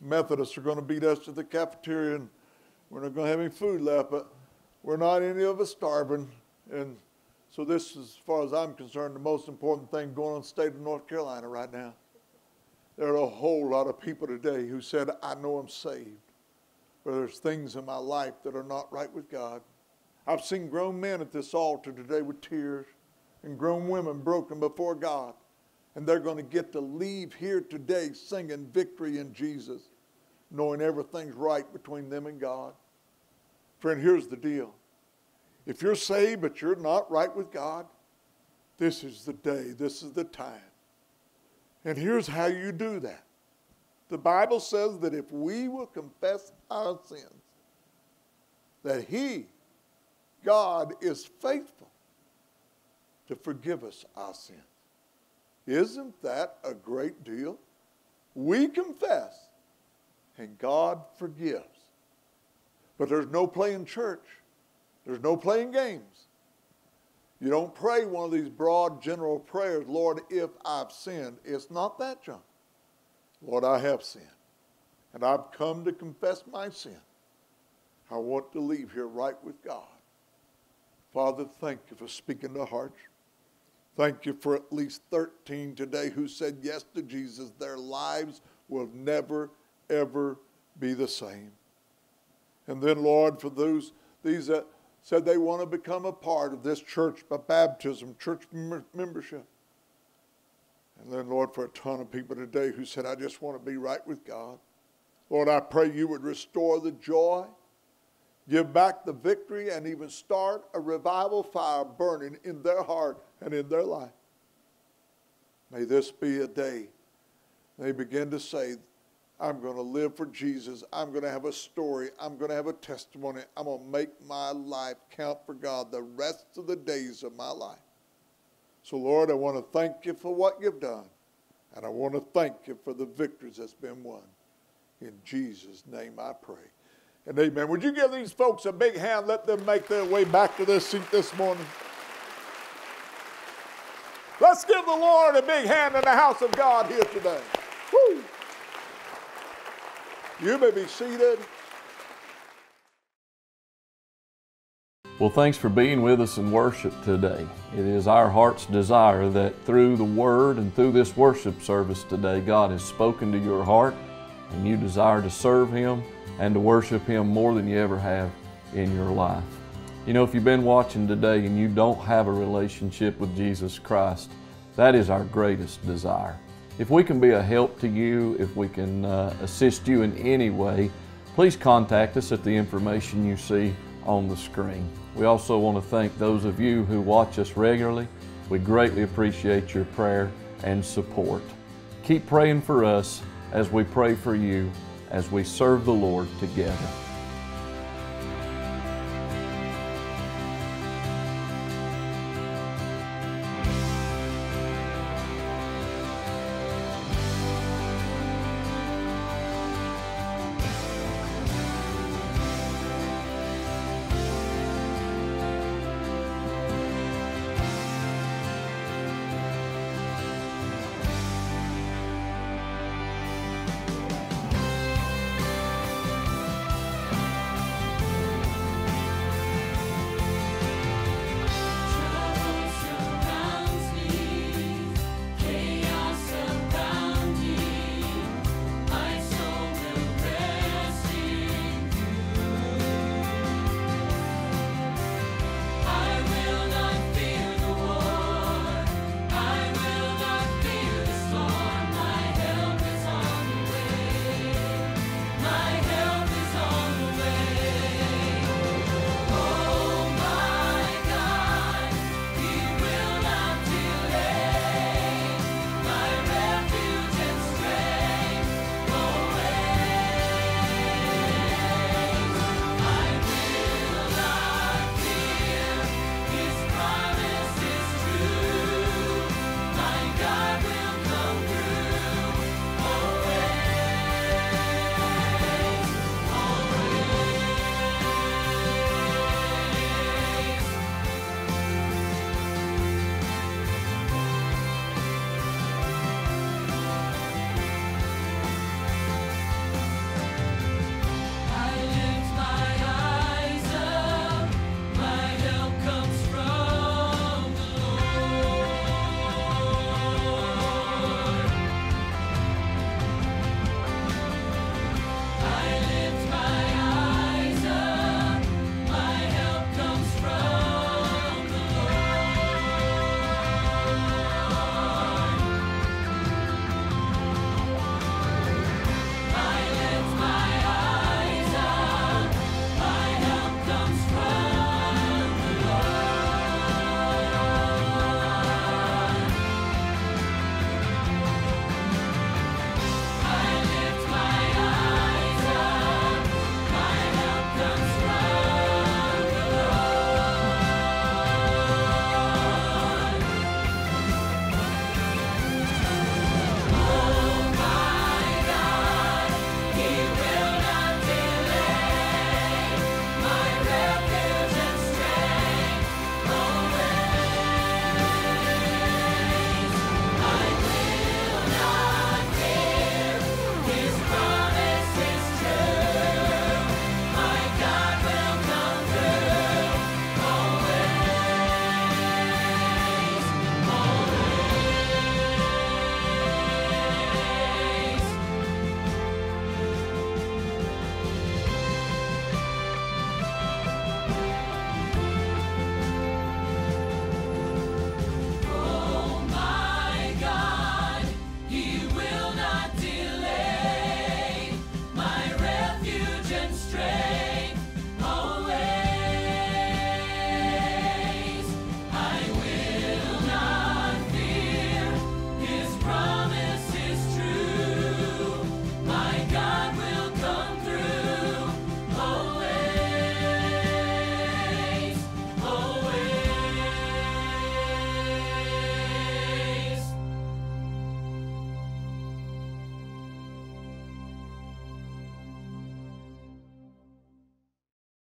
Speaker 10: Methodists are going to beat us to the cafeteria, and we're not going to have any food left, but we're not any of us starving. And so, this, is as far as I'm concerned, the most important thing going on in the state of North Carolina right now. There are a whole lot of people today who said, I know I'm saved, but there's things in my life that are not right with God. I've seen grown men at this altar today with tears and grown women broken before God. And they're going to get to leave here today singing victory in Jesus, knowing everything's right between them and God. Friend, here's the deal. If you're saved but you're not right with God, this is the day, this is the time. And here's how you do that. The Bible says that if we will confess our sins, that He, God, is faithful to forgive us our sins. Isn't that a great deal? We confess, and God forgives. But there's no playing church. There's no playing games. You don't pray one of these broad general prayers, Lord, if I've sinned. It's not that, John. Lord, I have sinned. And I've come to confess my sin. I want to leave here right with God. Father, thank you for speaking to hearts. Thank you for at least 13 today who said yes to Jesus. Their lives will never, ever be the same. And then, Lord, for those these that said they want to become a part of this church by baptism, church membership. And then, Lord, for a ton of people today who said, I just want to be right with God. Lord, I pray you would restore the joy, give back the victory, and even start a revival fire burning in their heart and in their life. May this be a day they begin to say, I'm going to live for Jesus. I'm going to have a story. I'm going to have a testimony. I'm going to make my life count for God the rest of the days of my life. So, Lord, I want to thank you for what you've done. And I want to thank you for the victories that's been won. In Jesus' name I pray. And amen. Would you give these folks a big hand? Let them make their way back to their seat this morning. Let's give the Lord a big hand in the house of God here today. Woo! You may be seated.
Speaker 8: Well, thanks for being with us in worship today. It is our heart's desire that through the Word and through this worship service today, God has spoken to your heart and you desire to serve Him and to worship Him more than you ever have in your life. You know, if you've been watching today and you don't have a relationship with Jesus Christ, that is our greatest desire. If we can be a help to you, if we can uh, assist you in any way, please contact us at the information you see on the screen. We also want to thank those of you who watch us regularly. We greatly appreciate your prayer and support. Keep praying for us as we pray for you as we serve the Lord together.